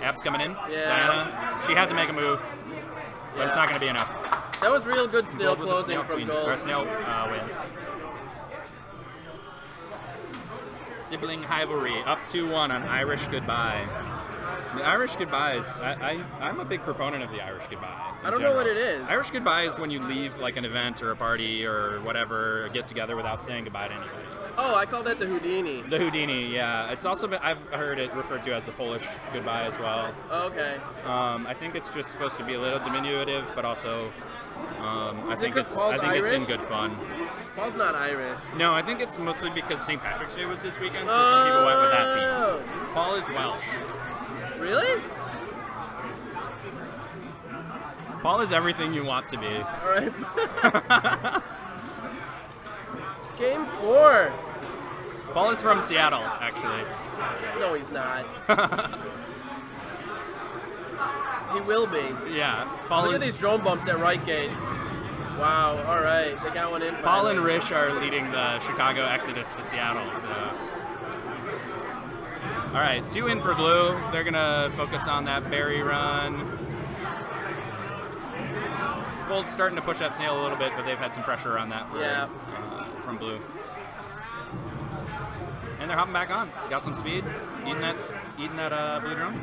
App's coming in. Yeah. Diana. She had to make a move, but it's not gonna be enough. That was real good snail Gold closing snail from gold. Or snail uh, win. Sibling rivalry up 2-1 on Irish Goodbye. The Irish Goodbyes, I, I, I'm a big proponent of the Irish Goodbye. I don't know what it is. Irish Goodbye is when you leave like an event or a party or whatever, get together without saying goodbye to anybody. Oh, I call that the Houdini. The Houdini, yeah. It's also been, I've heard it referred to as the Polish goodbye as well. Oh, okay. Um, I think it's just supposed to be a little diminutive, but also um, I think it's Paul's I think it's in good fun. Paul's not Irish. No, I think it's mostly because St. Patrick's Day was this weekend, so some people went with that theme. Oh, Paul is Welsh. Really? Paul is everything you want to be. All right. Game four. Paul is from Seattle, actually. No, he's not. he will be. Yeah, Paul Look at these drone bumps at right gate. Wow. All right, they got one in. Paul and finally. Rish are leading the Chicago Exodus to Seattle. So. All right, two in for blue. They're gonna focus on that berry run. Gold's starting to push that snail a little bit, but they've had some pressure on that for, Yeah. uh, from blue. And they're hopping back on. Got some speed, eating that, eating that uh, blue drone,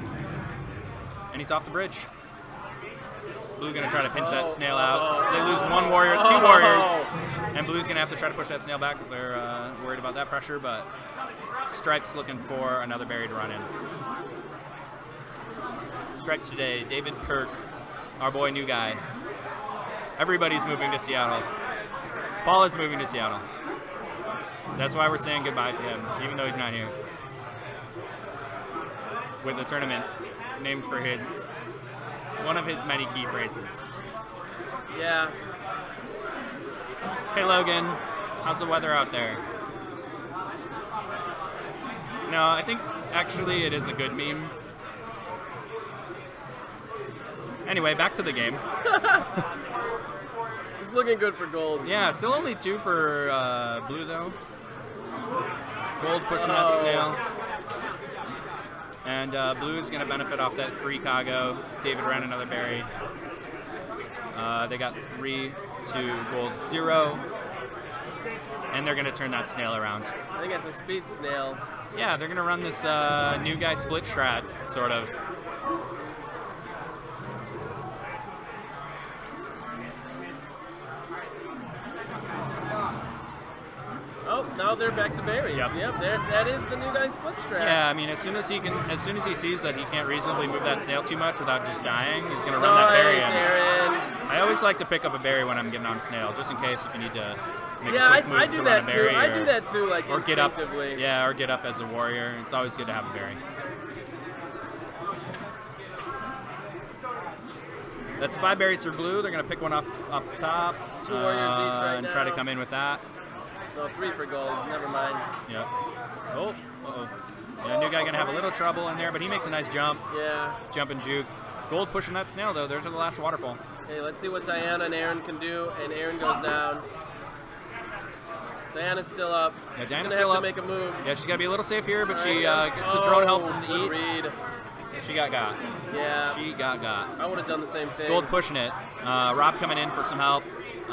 and he's off the bridge. Blue gonna try to pinch that snail out. They lose one warrior, two warriors, and Blue's gonna have to try to push that snail back if they're uh, worried about that pressure. But Stripes looking for another to run in. Stripes today, David Kirk, our boy new guy. Everybody's moving to Seattle. Paul is moving to Seattle. That's why we're saying goodbye to him, even though he's not here. With the tournament named for his one of his many key phrases. Yeah. Hey Logan, how's the weather out there? No, I think actually it is a good meme. Anyway, back to the game. It's looking good for gold. Yeah, still only two for uh, blue though. Gold pushing that Oh. snail. And uh, blue is going to benefit off that free cargo. David ran another berry. Uh, they got three to gold zero. And they're going to turn that snail around. I think it's a speed snail. Yeah, they're going to run this uh, new guy split strat, sort of. Oh, now they're back to berries. Yep. Yep, that is the new guy split strat. Yeah, I mean, as soon as he can, as soon as he sees that he can't reasonably move that snail too much without just dying, he's gonna run that berry in. Aaron. I always like to pick up a berry when I'm getting on snail, just in case if you need to make Yeah, a I, quick move I to do run that too. berry. I do that too, like Or get up, yeah, or get up as a warrior. It's always good to have a berry. That's five berries for blue. They're gonna pick one up up top. Two warriors each uh, right and try to come in with that. No, three for gold. Never mind. Yep. Oh, uh-oh. Yeah, new guy gonna have a little trouble in there, but he makes a nice jump, Yeah. jump and juke. Gold pushing that snail though. They're the last waterfall. Hey, let's see what Diana and Aaron can do. And Aaron goes down. Diana's still up. Yeah, Diana's gonna still up. to make a move. Yeah, she's gotta be a little safe here, but she uh, gets the drone help Oh, from the read. She got got. Yeah. She got got. I would have done the same thing. Gold pushing it. Uh, Rob coming in for some help.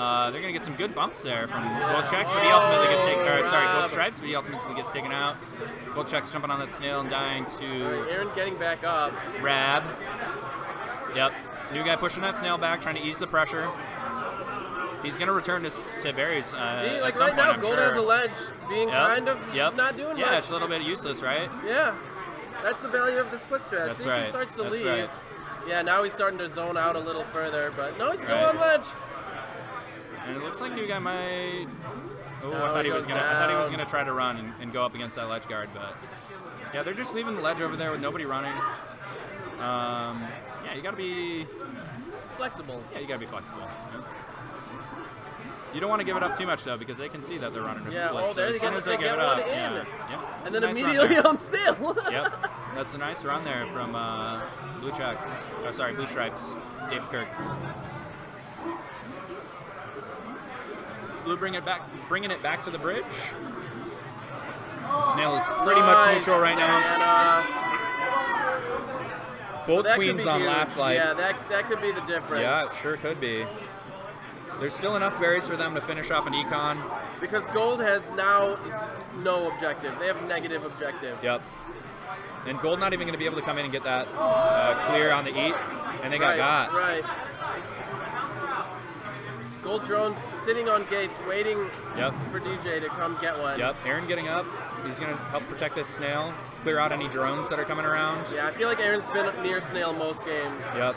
Uh, they're gonna get some good bumps there from Gold Checks, but he ultimately gets taken. Or sorry, Rob. Gold Stripes, but he ultimately gets taken out. Gold Checks jumping on that snail and dying to Aaron getting back up. Rab. Yep. New guy pushing that snail back, trying to ease the pressure. He's gonna return to, to berries. Uh, See, like right point, now, I'm Gold sure. has a ledge, being Yep. kind of yep. not doing Yeah, much. it's a little bit useless, right? Yeah, that's the value of the split strat. That's See, right. he starts to That's leave. right. Yeah, now he's starting to zone out a little further, but no, he's still Right. on ledge. And it looks like new guy might. Oh, No, I thought he he was gonna. I thought he was gonna try to run and, and go up against that ledge guard, but yeah, they're just leaving the ledge over there with nobody running. Um, yeah, you gotta be. Flexible. Yeah, you gotta be flexible. You don't want to give it up too much though, because they can see that they're running a Yeah, split. oh, so as soon as they they get give it up, yeah, yeah. And then nice immediately on snail. yep, that's a nice run there from uh, Blue. Oh, sorry, Blue Stripes. David Kirk. Blue bring it back, bringing it back to the bridge. Snail is pretty much neutral right now. Diana. So Both could queens on huge. last life. Yeah, that, that could be the difference. Yeah, it sure could be. There's still enough berries for them to finish off an econ. Because gold has now no objective. They have negative objective. Yep. And gold not even going to be able to come in and get that uh, clear on the eat, and they got right, got. Right. Gold drones sitting on gates waiting Yep. for DJ to come get one. Yep. Aaron getting up. He's going to help protect this snail, clear out any drones that are coming around. Yeah, I feel like Aaron's been near snail most game. Yep.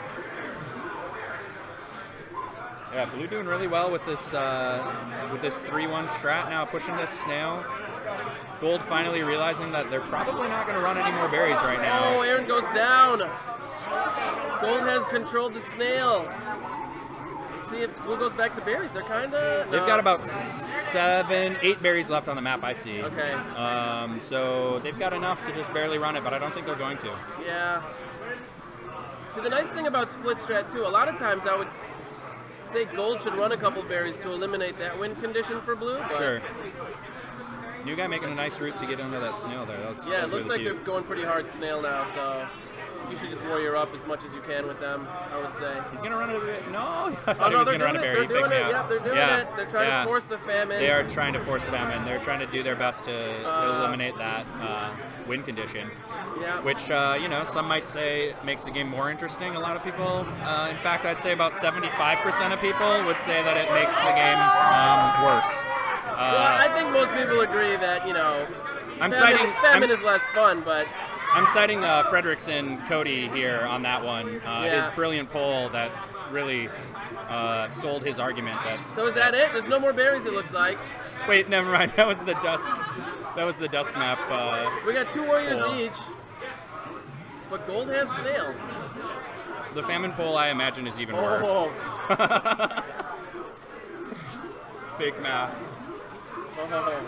Yeah, blue doing really well with this uh, with this three-one strat now, pushing this snail. Gold finally realizing that they're probably not going to run any more berries right now. Oh. Aaron goes down. Gold has controlled the snail. See if blue goes back to berries. They're kind of. They've got about seven, eight berries left on the map. I see. Okay. Um, so they've got enough to just barely run it, but I don't think they're going to. Yeah. See, the nice thing about split strat too, a lot of times I would say gold should run a couple berries to eliminate that win condition for blue. But Sure. New guy making a nice route to get under that snail there. That's, Yeah, that it looks really like cute. they're going pretty hard snail now, so you should just warrior up as much as you can with them, I would say. He's gonna run it. No, I thought Oh he no, was they're gonna run a. They're doing it. out. Yep, they're doing Yeah, it. They're trying yeah. to force the famine. They are trying to force famine. They're trying to do their best to Uh, eliminate that uh, win condition, Yeah. which uh, you know some might say makes the game more interesting. A lot of people, uh, in fact, I'd say about 75% of people would say that it makes the game um, worse. well, Uh, I think most people agree that you know, I'm famine, citing. famine I'm- is less fun, but I'm citing uh, Frederickson Cody here on that one. Uh, Yeah. His brilliant poll that really uh, sold his argument. That so is that it? There's no more berries. It looks like wait, never mind. That was the dusk. That was the dusk map. Uh, we got two warriors Cool. each, but gold has snail. the famine poll, I imagine, is even Oh. worse. Fake math. Oh.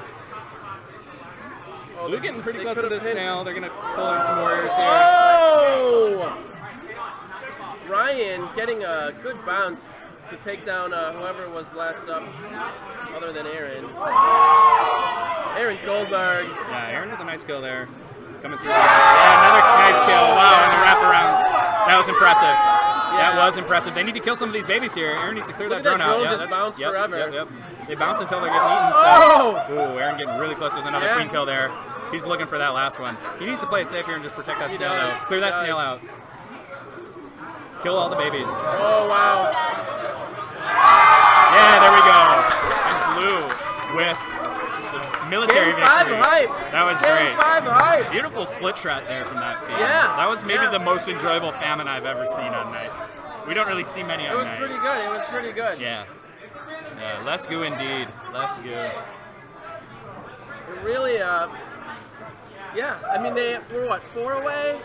Oh, Blue getting pretty close to this snail. They're gonna pull in some warriors here. Oh! Ryan getting a good bounce to take down uh, whoever was last up, other than Aaron. Aaron Goldberg. Yeah, Aaron with a nice kill there. Coming through. Yeah, another nice kill. Wow, and the wraparounds. That was impressive. That was impressive. They need to kill some of these babies here. Aaron needs to clear Look that at that drone out. drone Yeah, just bounce yep, forever. Yep, yep. They bounce until they're getting eaten. So. Oh! Ooh, Aaron getting really close with another Yeah. queen kill there. He's looking for that last one. He needs to play it safe here and just protect that He snail does, though. Clear that snail out. Kill all the babies. Oh, wow. Yeah, there we go. And blue with the military Game five victory. hype. That was Game great. five hype. Beautiful split shot there from that team. Yeah, That was maybe yeah. the most enjoyable famine I've ever seen on night. We don't really see many on It was night. pretty good. It was pretty good. Yeah. Yeah, less goo indeed. Less goo. It really, uh, yeah. I mean, they were what four away,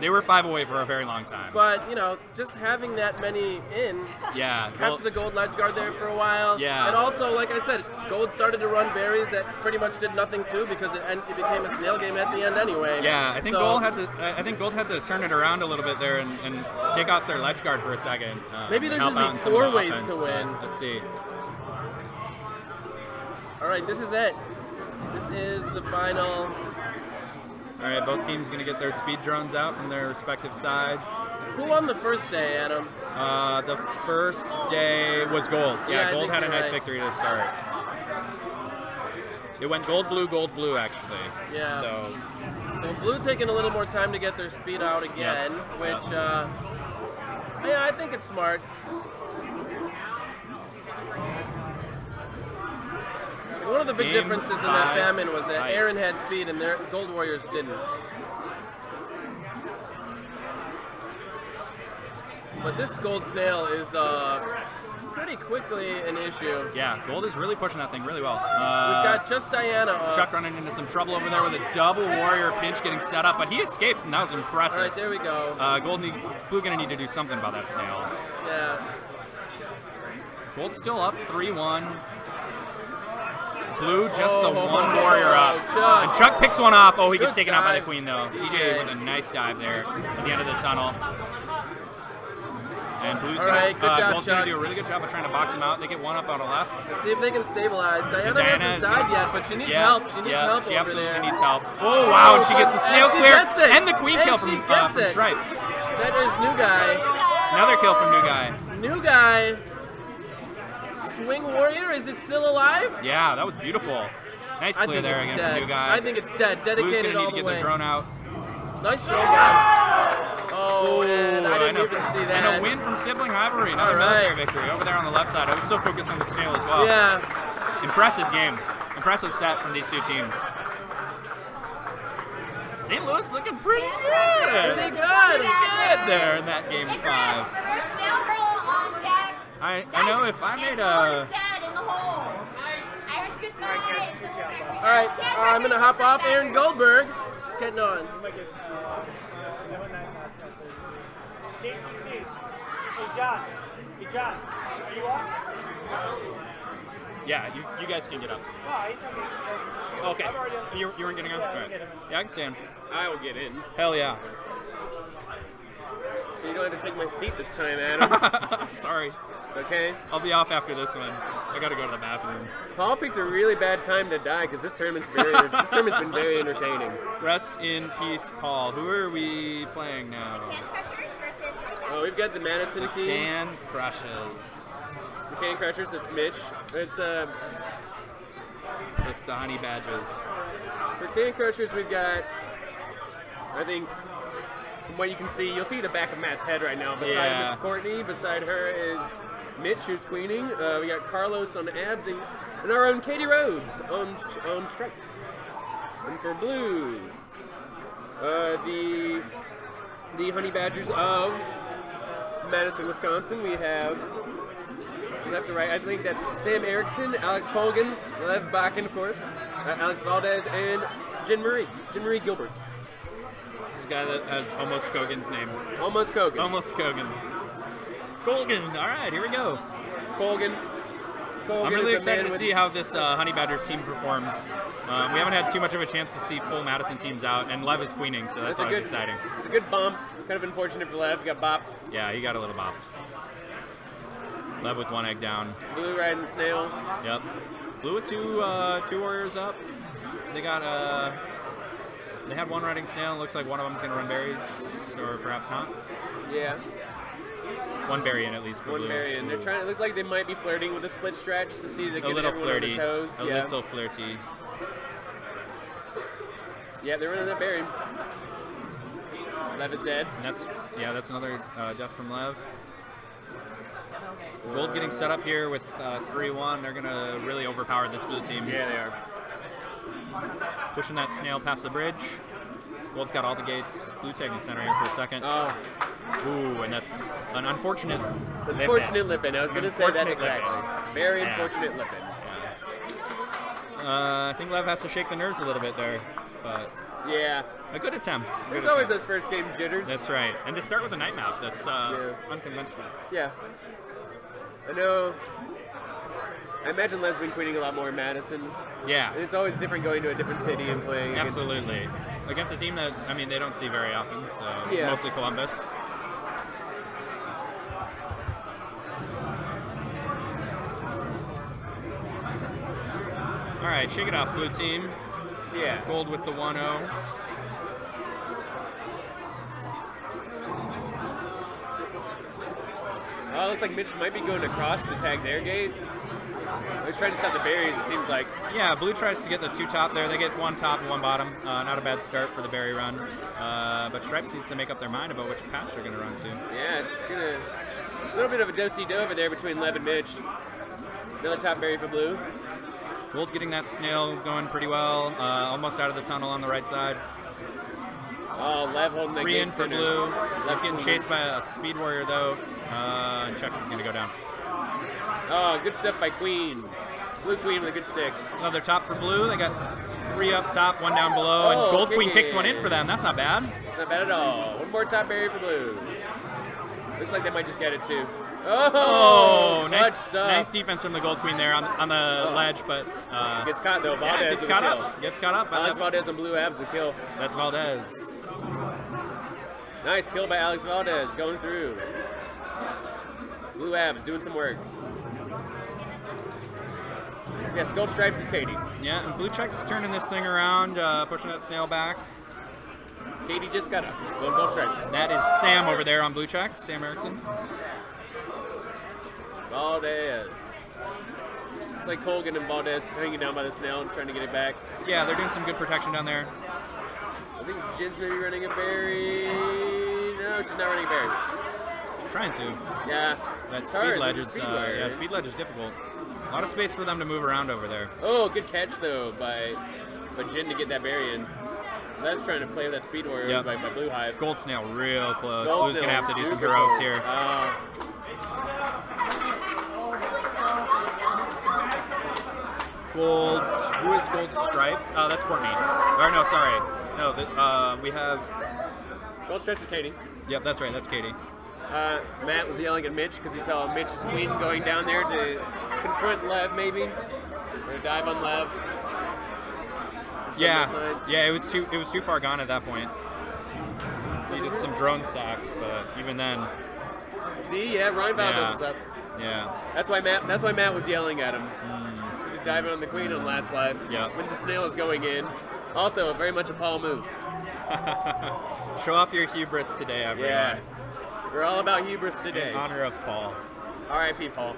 They were five away for a very long time. But you know, just having that many in yeah. kept Gold, the gold ledge guard there for a while. Yeah. And also, like I said, gold started to run berries that pretty much did nothing too because it, it became a snail game at the end anyway. yeah, I think So, Gold had to. I think Gold had to turn it around a little bit there and, and take out their ledge guard for a second. uh, Maybe there should be four ways to offense, but win. Let's see. All right, this is it. This is the final. All right, both teams gonna get their speed drones out from their respective sides. Who won the first day, Adam? Uh, the first day was gold. Yeah, Yeah, gold had a nice right. victory to start. It went gold, blue, gold, blue actually. Yeah. So So blue taking a little more time to get their speed out again, which, uh, yeah, I think it's smart. One of the big differences in that famine was that Aaron had speed and their Gold Warriors didn't. But this gold snail is uh, pretty quickly an issue. yeah, gold is really pushing that thing really well. We've Uh, got just Diana off. Chuck running into some trouble over there with a double warrior pinch getting set up, but he escaped, and that was impressive. right, there we go. Uh, Gold need, Blue gonna need to do something about that snail. Yeah. Gold's still up 3-1. Blue just the Oh, one warrior up. Chuck. And Chuck picks one off. Oh, he gets Good taken out by the queen though. DJ with a nice dive there at the end of the tunnel. And Blue's All gonna, good uh, job, gonna do a really good job of trying to box him out. They get one up on the left. Let's see if they can stabilize. Diana, Diana hasn't died gonna- yet, but she needs yeah, help. She needs yeah, help She absolutely there. needs help. Oh wow, and she gets the snail And clear gets and the queen And kill from, uh, gets from. Stripes. That is new guy. Another kill from New Guy. New guy. Swing warrior. Is it still alive? Yeah, that was beautiful. Nice I clear think there it's again dead. from New Guy. I think it's dead. Blue's Dedicated gonna need all to get way. the drone out. Nice drone grabs. Oh, and I Ooh, didn't and a- even see that. And a win from Sibling Rivalry, another All right. military victory over there on the left side. I was so focused on the snail as well. Yeah. Impressive game. Impressive set from these two teams. St. Louis looking pretty good. Pretty good. Pretty good there in that game five. reverse snail girl on deck. I, I know if I made a. Gold dead in the hole. Irish goodbye. All right. Uh, I'm gonna hop off. Aaron Goldberg. Just getting on. JCC. Hey, John. Hey, John. Are you on? Yeah, you, you guys can get up. Oh, it's okay. It's okay. Okay. I've already done You, you weren't getting on? Yeah, All right. get him. Yeah, I can stand. I will get in. Hell yeah. So you don't have to take my seat this time, Adam. Sorry. it's okay. I'll be off after this one. I gotta go to the bathroom. Paul picked a really bad time to die because this tournament's very this tournament's been very entertaining. Rest in peace, Paul. Who are we playing now? Can Crushers versus Honey Oh, we've got the Madison team. Can Crushers. The Can Crushers. It's Mitch. It's uh It's the Honey Badgers. for Can Crushers we've got. I think from what you can see, you'll see the back of Matt's head right now. Beside Yeah. Miss Courtney, beside her is Mitch, who's queening. Uh, we got Carlos on abs and, and our own Katie Rhodes on on stripes. And for blue, uh, the the Honey Badgers of Madison, Wisconsin. We have left to right. I think that's Sam Erickson, Alex Colgan, Lev Bakken, of course, uh, Alex Valdez, and Jen Marie. Jen Marie Gilbert. This is the guy that has almost Kogan's name. Almost Kogan. Almost Kogan. Kogan. All right, here we go. Colgan. Colgan I'm really a excited to see how this uh, Honey Badgers team performs. Um, we haven't had too much of a chance to see full Madison teams out, and Lev is queening, so that's a always good, exciting. It's a good bump. Kind of unfortunate for Lev. Got bopped. Yeah, he got a little bopped. Lev with one egg down. Blue riding snail. Yep. Blue with two uh, two warriors up. They got uh, they had one riding snail. Looks like one of them's gonna run berries, or perhaps not. Yeah. One berry in at least for One blue. berry, and they're trying. It looks like they might be flirting with a split strat just to see if they can little everyone on flirty. toes. A yeah. little flirty. Yeah, they're running that berry. Lev is dead. And that's yeah, that's another uh, death from Lev. Gold getting set up here with uh, 3-1. They're gonna really overpower this blue team. Yeah, they are. Pushing that snail past the bridge. Gold's got all the gates. Blue taking center here for a second. Oh, Ooh, and that's an unfortunate. unfortunate lippin. I was going to say that exactly. Very Yeah. unfortunate lippin. Uh, I think Lev has to shake the nerves a little bit there, but Yeah. A good attempt. a good There's always attempt. those first game jitters. That's right. And to start with a night map, that's uh, Yeah. unconventional. Yeah. I know. I imagine been queening a lot more in Madison. Yeah. It's always different going to a different city and playing. against- Absolutely. Against a team that I mean they don't see very often, so it's Yeah. mostly Columbus. All right, shake it off, blue team. Yeah. Gold with the oh. 1-0. Oh, it looks like Mitch might be going across to tag their gate. He's trying to stop the berries, it seems like. Yeah, blue tries to get the two top there. They get one top and one bottom. Uh, not a bad start for the berry run. Uh, but Stripes needs to make up their mind about which patch they're going to run to. Yeah, it's gonna. A little bit of a do-see-do over there between Lev and Mitch. Another top berry for blue. Gold getting that snail going pretty well. Uh, almost out of the tunnel on the right side. Oh, Lev holding that Three in for center. blue. Lev He's getting chased by a speed warrior though. Uh, and Chucks is going to go down. Oh, good stuff by Queen. Blue Queen with a good stick. It's another top for blue. They got three up top, one down below, and Oh, Gold Queen kick kicks one in for them. That's not bad. It's not bad at all. One more top berry for blue. Looks like they might just get it too. Oh, Oh, nice, stuff. nice defense from the Gold Queen there on, on the ledge, but uh, Gets caught though. Valdez yeah, gets caught kill. up. Gets caught up. Alex Valdez and blue abs with kill. That's Valdez. Nice kill by Alex Valdez going through. Blue abs doing some work. Yes, gold stripes is Katie. Yeah, and Blue Check's turning this thing around, uh, pushing that snail back. Katie just got up. Going gold stripes. That is Sam over there on Blue Check, Sam Erickson. Valdez. It's like Colgan and Valdez hanging down by the snail and trying to get it back. Yeah, they're doing some good protection down there. I think Jen's maybe running a berry. No, she's not running a berry. I'm Trying to. Yeah. That speed ledge is is, speed uh, yeah, speed ledge is difficult. A lot of space for them to move around over there. Oh, good catch though by by Jen to get that berry in. That's trying to play with that speed warrior Yep. by, by Blue Hive. Gold snail real close. Gold Blue's gonna have to do some heroics close. here. Uh, Gold. Who is Gold Stripes? Oh, that's Courtney. Or no, sorry. No, the, uh, we have. gold Stripes is Katie. Yep, that's right. That's Katie. Uh, Matt was yelling at Mitch because he saw Mitch's queen going down there to confront Lev, maybe, or dive on Lev. Yeah, yeah. It was too. It was too far gone at that point. He did some drone sacks, but even then, See, yeah, Ryan Valdez Yeah. was up. yeah. That's why Matt. That's why Matt was yelling at him. Because he's diving on the queen on last live. Yeah. When the snail is going in. Also, very much a Paul move. Show off your hubris today, everyone. Yeah. We're all about hubris today. In honor of Paul. R.I.P. Paul.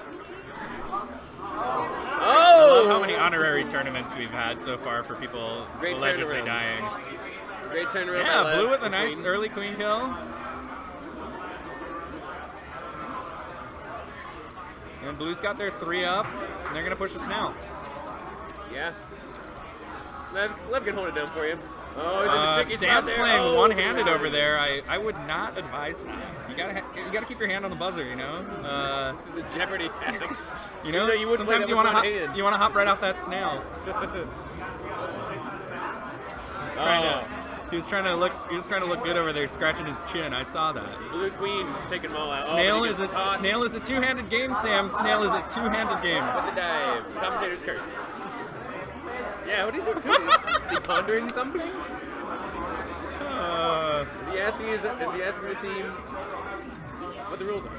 I oh! love Oh! how many honorary tournaments we've had so far for people Great allegedly turnaround. dying. Great turnaround. Yeah, blue with a nice queen. early queen kill. And blue's got their three up, and they're gonna push us now. Yeah. Lev, Lev can hold it down for you. Oh, he's in a Uh, Sam playing Oh, one-handed over there. I, I would not advise that. You gotta you gotta keep your hand on the buzzer. You know. Uh, This is a Jeopardy you know. you sometimes you wanna hop, hand. you wanna hop right off that snail. He's trying Oh. to. He was trying to look. He was trying to look good over there, scratching his chin. I saw that. Blue Queen is taking them all out. Oh, Snail he is a caught snail is a two-handed game, Sam. Snail is a two-handed game. with the dive. Commentator's curse. Yeah, what is he doing? is he pondering something? Uh, Is he asking? Is, is he asking the team what the rules are?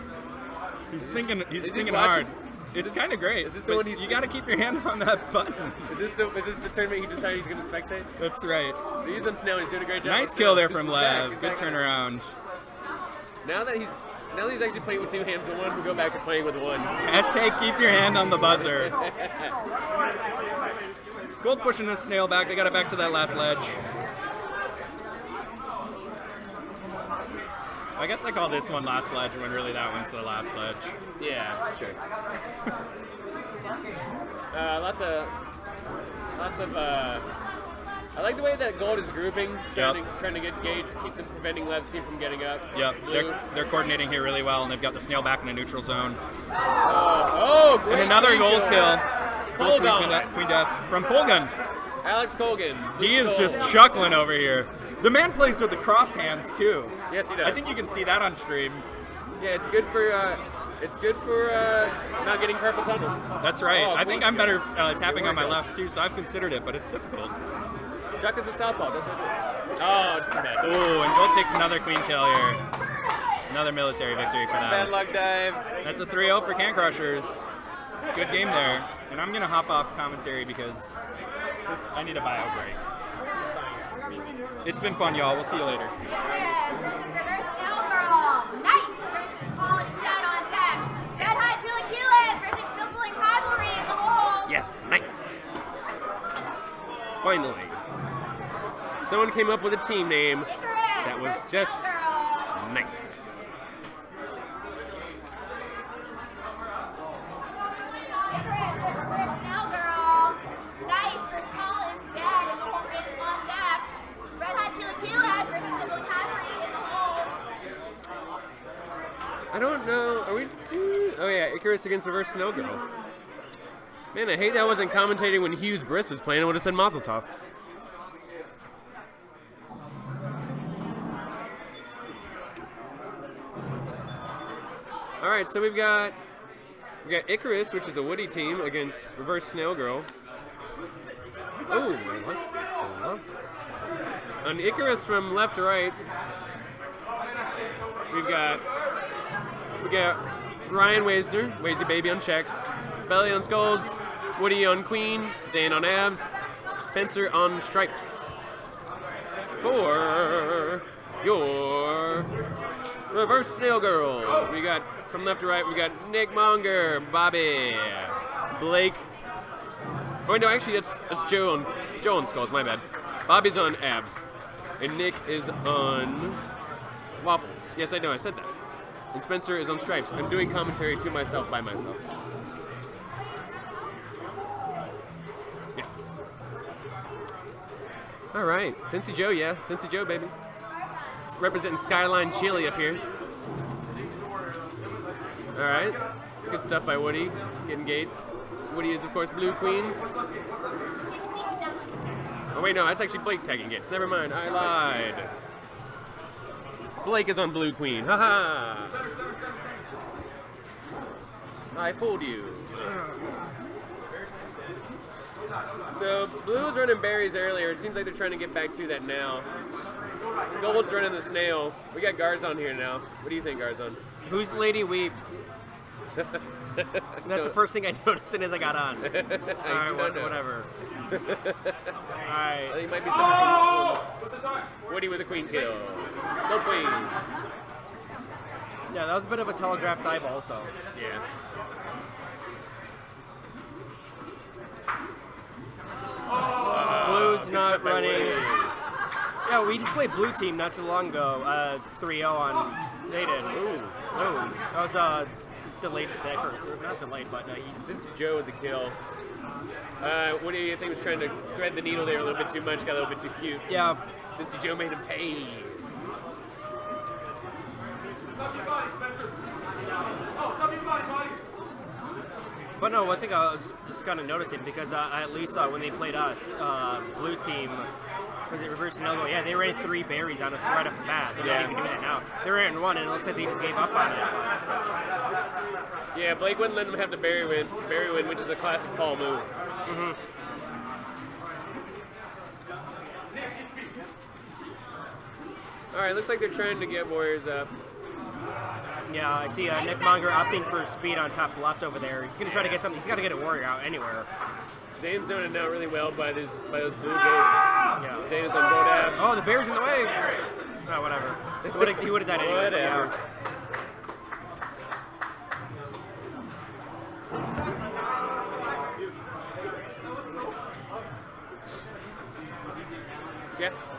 he's thinking. He's thinking hard. It's kind of great. is this the one he's- You got to keep your hand on that button. Is this the is this the tournament he decided he's going to spectate? That's right. He's on. He's doing a great job. Nice kill there from Lev. Good turnaround. Now that he's now that he's actually playing with two hands, the one will go back to playing with one. Hashtag keep your hand on the buzzer. Gold pushing the snail back. They got it back to that last ledge. I guess I call this one last ledge when really that one's the last ledge. Yeah, sure. uh, lots of, lots of. Uh, I like the way that gold is grouping, trying, Yep. to, trying to get gauge, keep them preventing Lev's team from getting up. Yep, Blue. they're, they're coordinating here really well, and they've got the snail back in a neutral zone. Oh, oh, great And another gold kill. Gold queen, queen, death, queen death from Colgan. Alex Colgan. He is just chuckling over here. The man plays with the crossed hands too. Yes, he does. I think you can see that on stream. Yeah, it's good for. Uh, it's good for uh, not getting carpal tunnel. That's right. Oh, I think. I'm better uh, tapping on my left too, so I've considered it, but it's difficult. Chuck is a southpaw. That's not good. Oh, it's bad. Ooh, and Gold takes another queen kill here. Another military victory for that. Bad luck dive. That's a 3-0 for Can Crushers. Good game there. And I'm gonna hop off commentary because I need a bio break. It's been fun, y'all. We'll see you later. Reverse Snail Girl. Nice versus College Dead on deck. Red Hot Chilaquiles versus Sibling Rivalry in the hole. Yes, nice. Finally, someone came up with a team name. That was just- Nice. Icarus versus Reverse Snail Girl. Nice versus College Dead in the hole in on deck. Red Hot Chilaquiles versus Sibling Rivalry in the hole. I don't know. Are we? Oh yeah, Icarus against Reverse Snow Girl. Man, I hate that I wasn't commentating when Hughes Briss was playing. I would have said Mazel Tov. All right, so we've got we got Icarus, which is a Woody team, against Reverse Snail Girl. Oh, I like this. I love this. On Icarus from left to right, we've got got Ryan Waisner, Wazy Baby on checks, Belly on skulls, Woody on queen, Dan on abs, Spencer on stripes. For your reverse snail girls, we got from left to right, we got Nick Monger, Bobby, Blake. Oh no, actually that's that's Joe on Joe on skulls. My bad. Bobby's on abs, and Nick is on waffles. Yes, I know. I said that. And Spencer is on stripes. I'm doing commentary to myself by myself. Yes. All right, Cincy Joe, yeah, Cincy Joe, baby. S- representing Skyline Chili up here. All right, good stuff by Woody, getting Gates. Woody is of course Blue Queen. Oh wait, no, that's actually Blake tagging Gates. Never mind, I lied. Blake is on Blue Queen. Haha. I fooled you. So Blue was running berries earlier. It seems like they're trying to get back to that now. Gold's running the snail. We got Garzon here now. What do you think, Garzon? Who's Lady Weep? That's the first thing I noticed as soon as I got on. All right, whatever. All I right. think it might be something from Woody with a queen kill. No queen. Yeah, that was a bit of a telegraph dive, also. Yeah. Oh, Blue's not running. Yeah, we just played blue team not too long ago. Uh, 3-0 on Zayden. Ooh. Ooh, that was uh, delayed stick, or not delayed, but uh, he's This is Joe with the kill. Uh, do you think, was trying to thread the needle there a little bit too much, got a little bit too cute. yeah. Cincy Joe made him pay. But no, one thing I was just kind of noticing because uh, at least uh, when they played us, uh, blue team was it reverse Nogo? Yeah, they ran three berries on us right off the bat. They're Yeah. not even doing that now. They ran one, and it looks like they just gave up on it. Yeah, Blake wouldn't let him have the berry win, berry win, which is a classic Paul move. Mm hmm All right, looks like they're trying to get Warriors up. Yeah, I see uh, Nick Monger opting for speed on top left over there. He's gonna try to get something. He's got to get a warrior out anywhere. Dane's doing it now really well by those by those blue gates. Yeah. Dane is on both abs. Oh, the bear's in the way. Oh, whatever. He would have, done it anyway. Whatever. Yeah.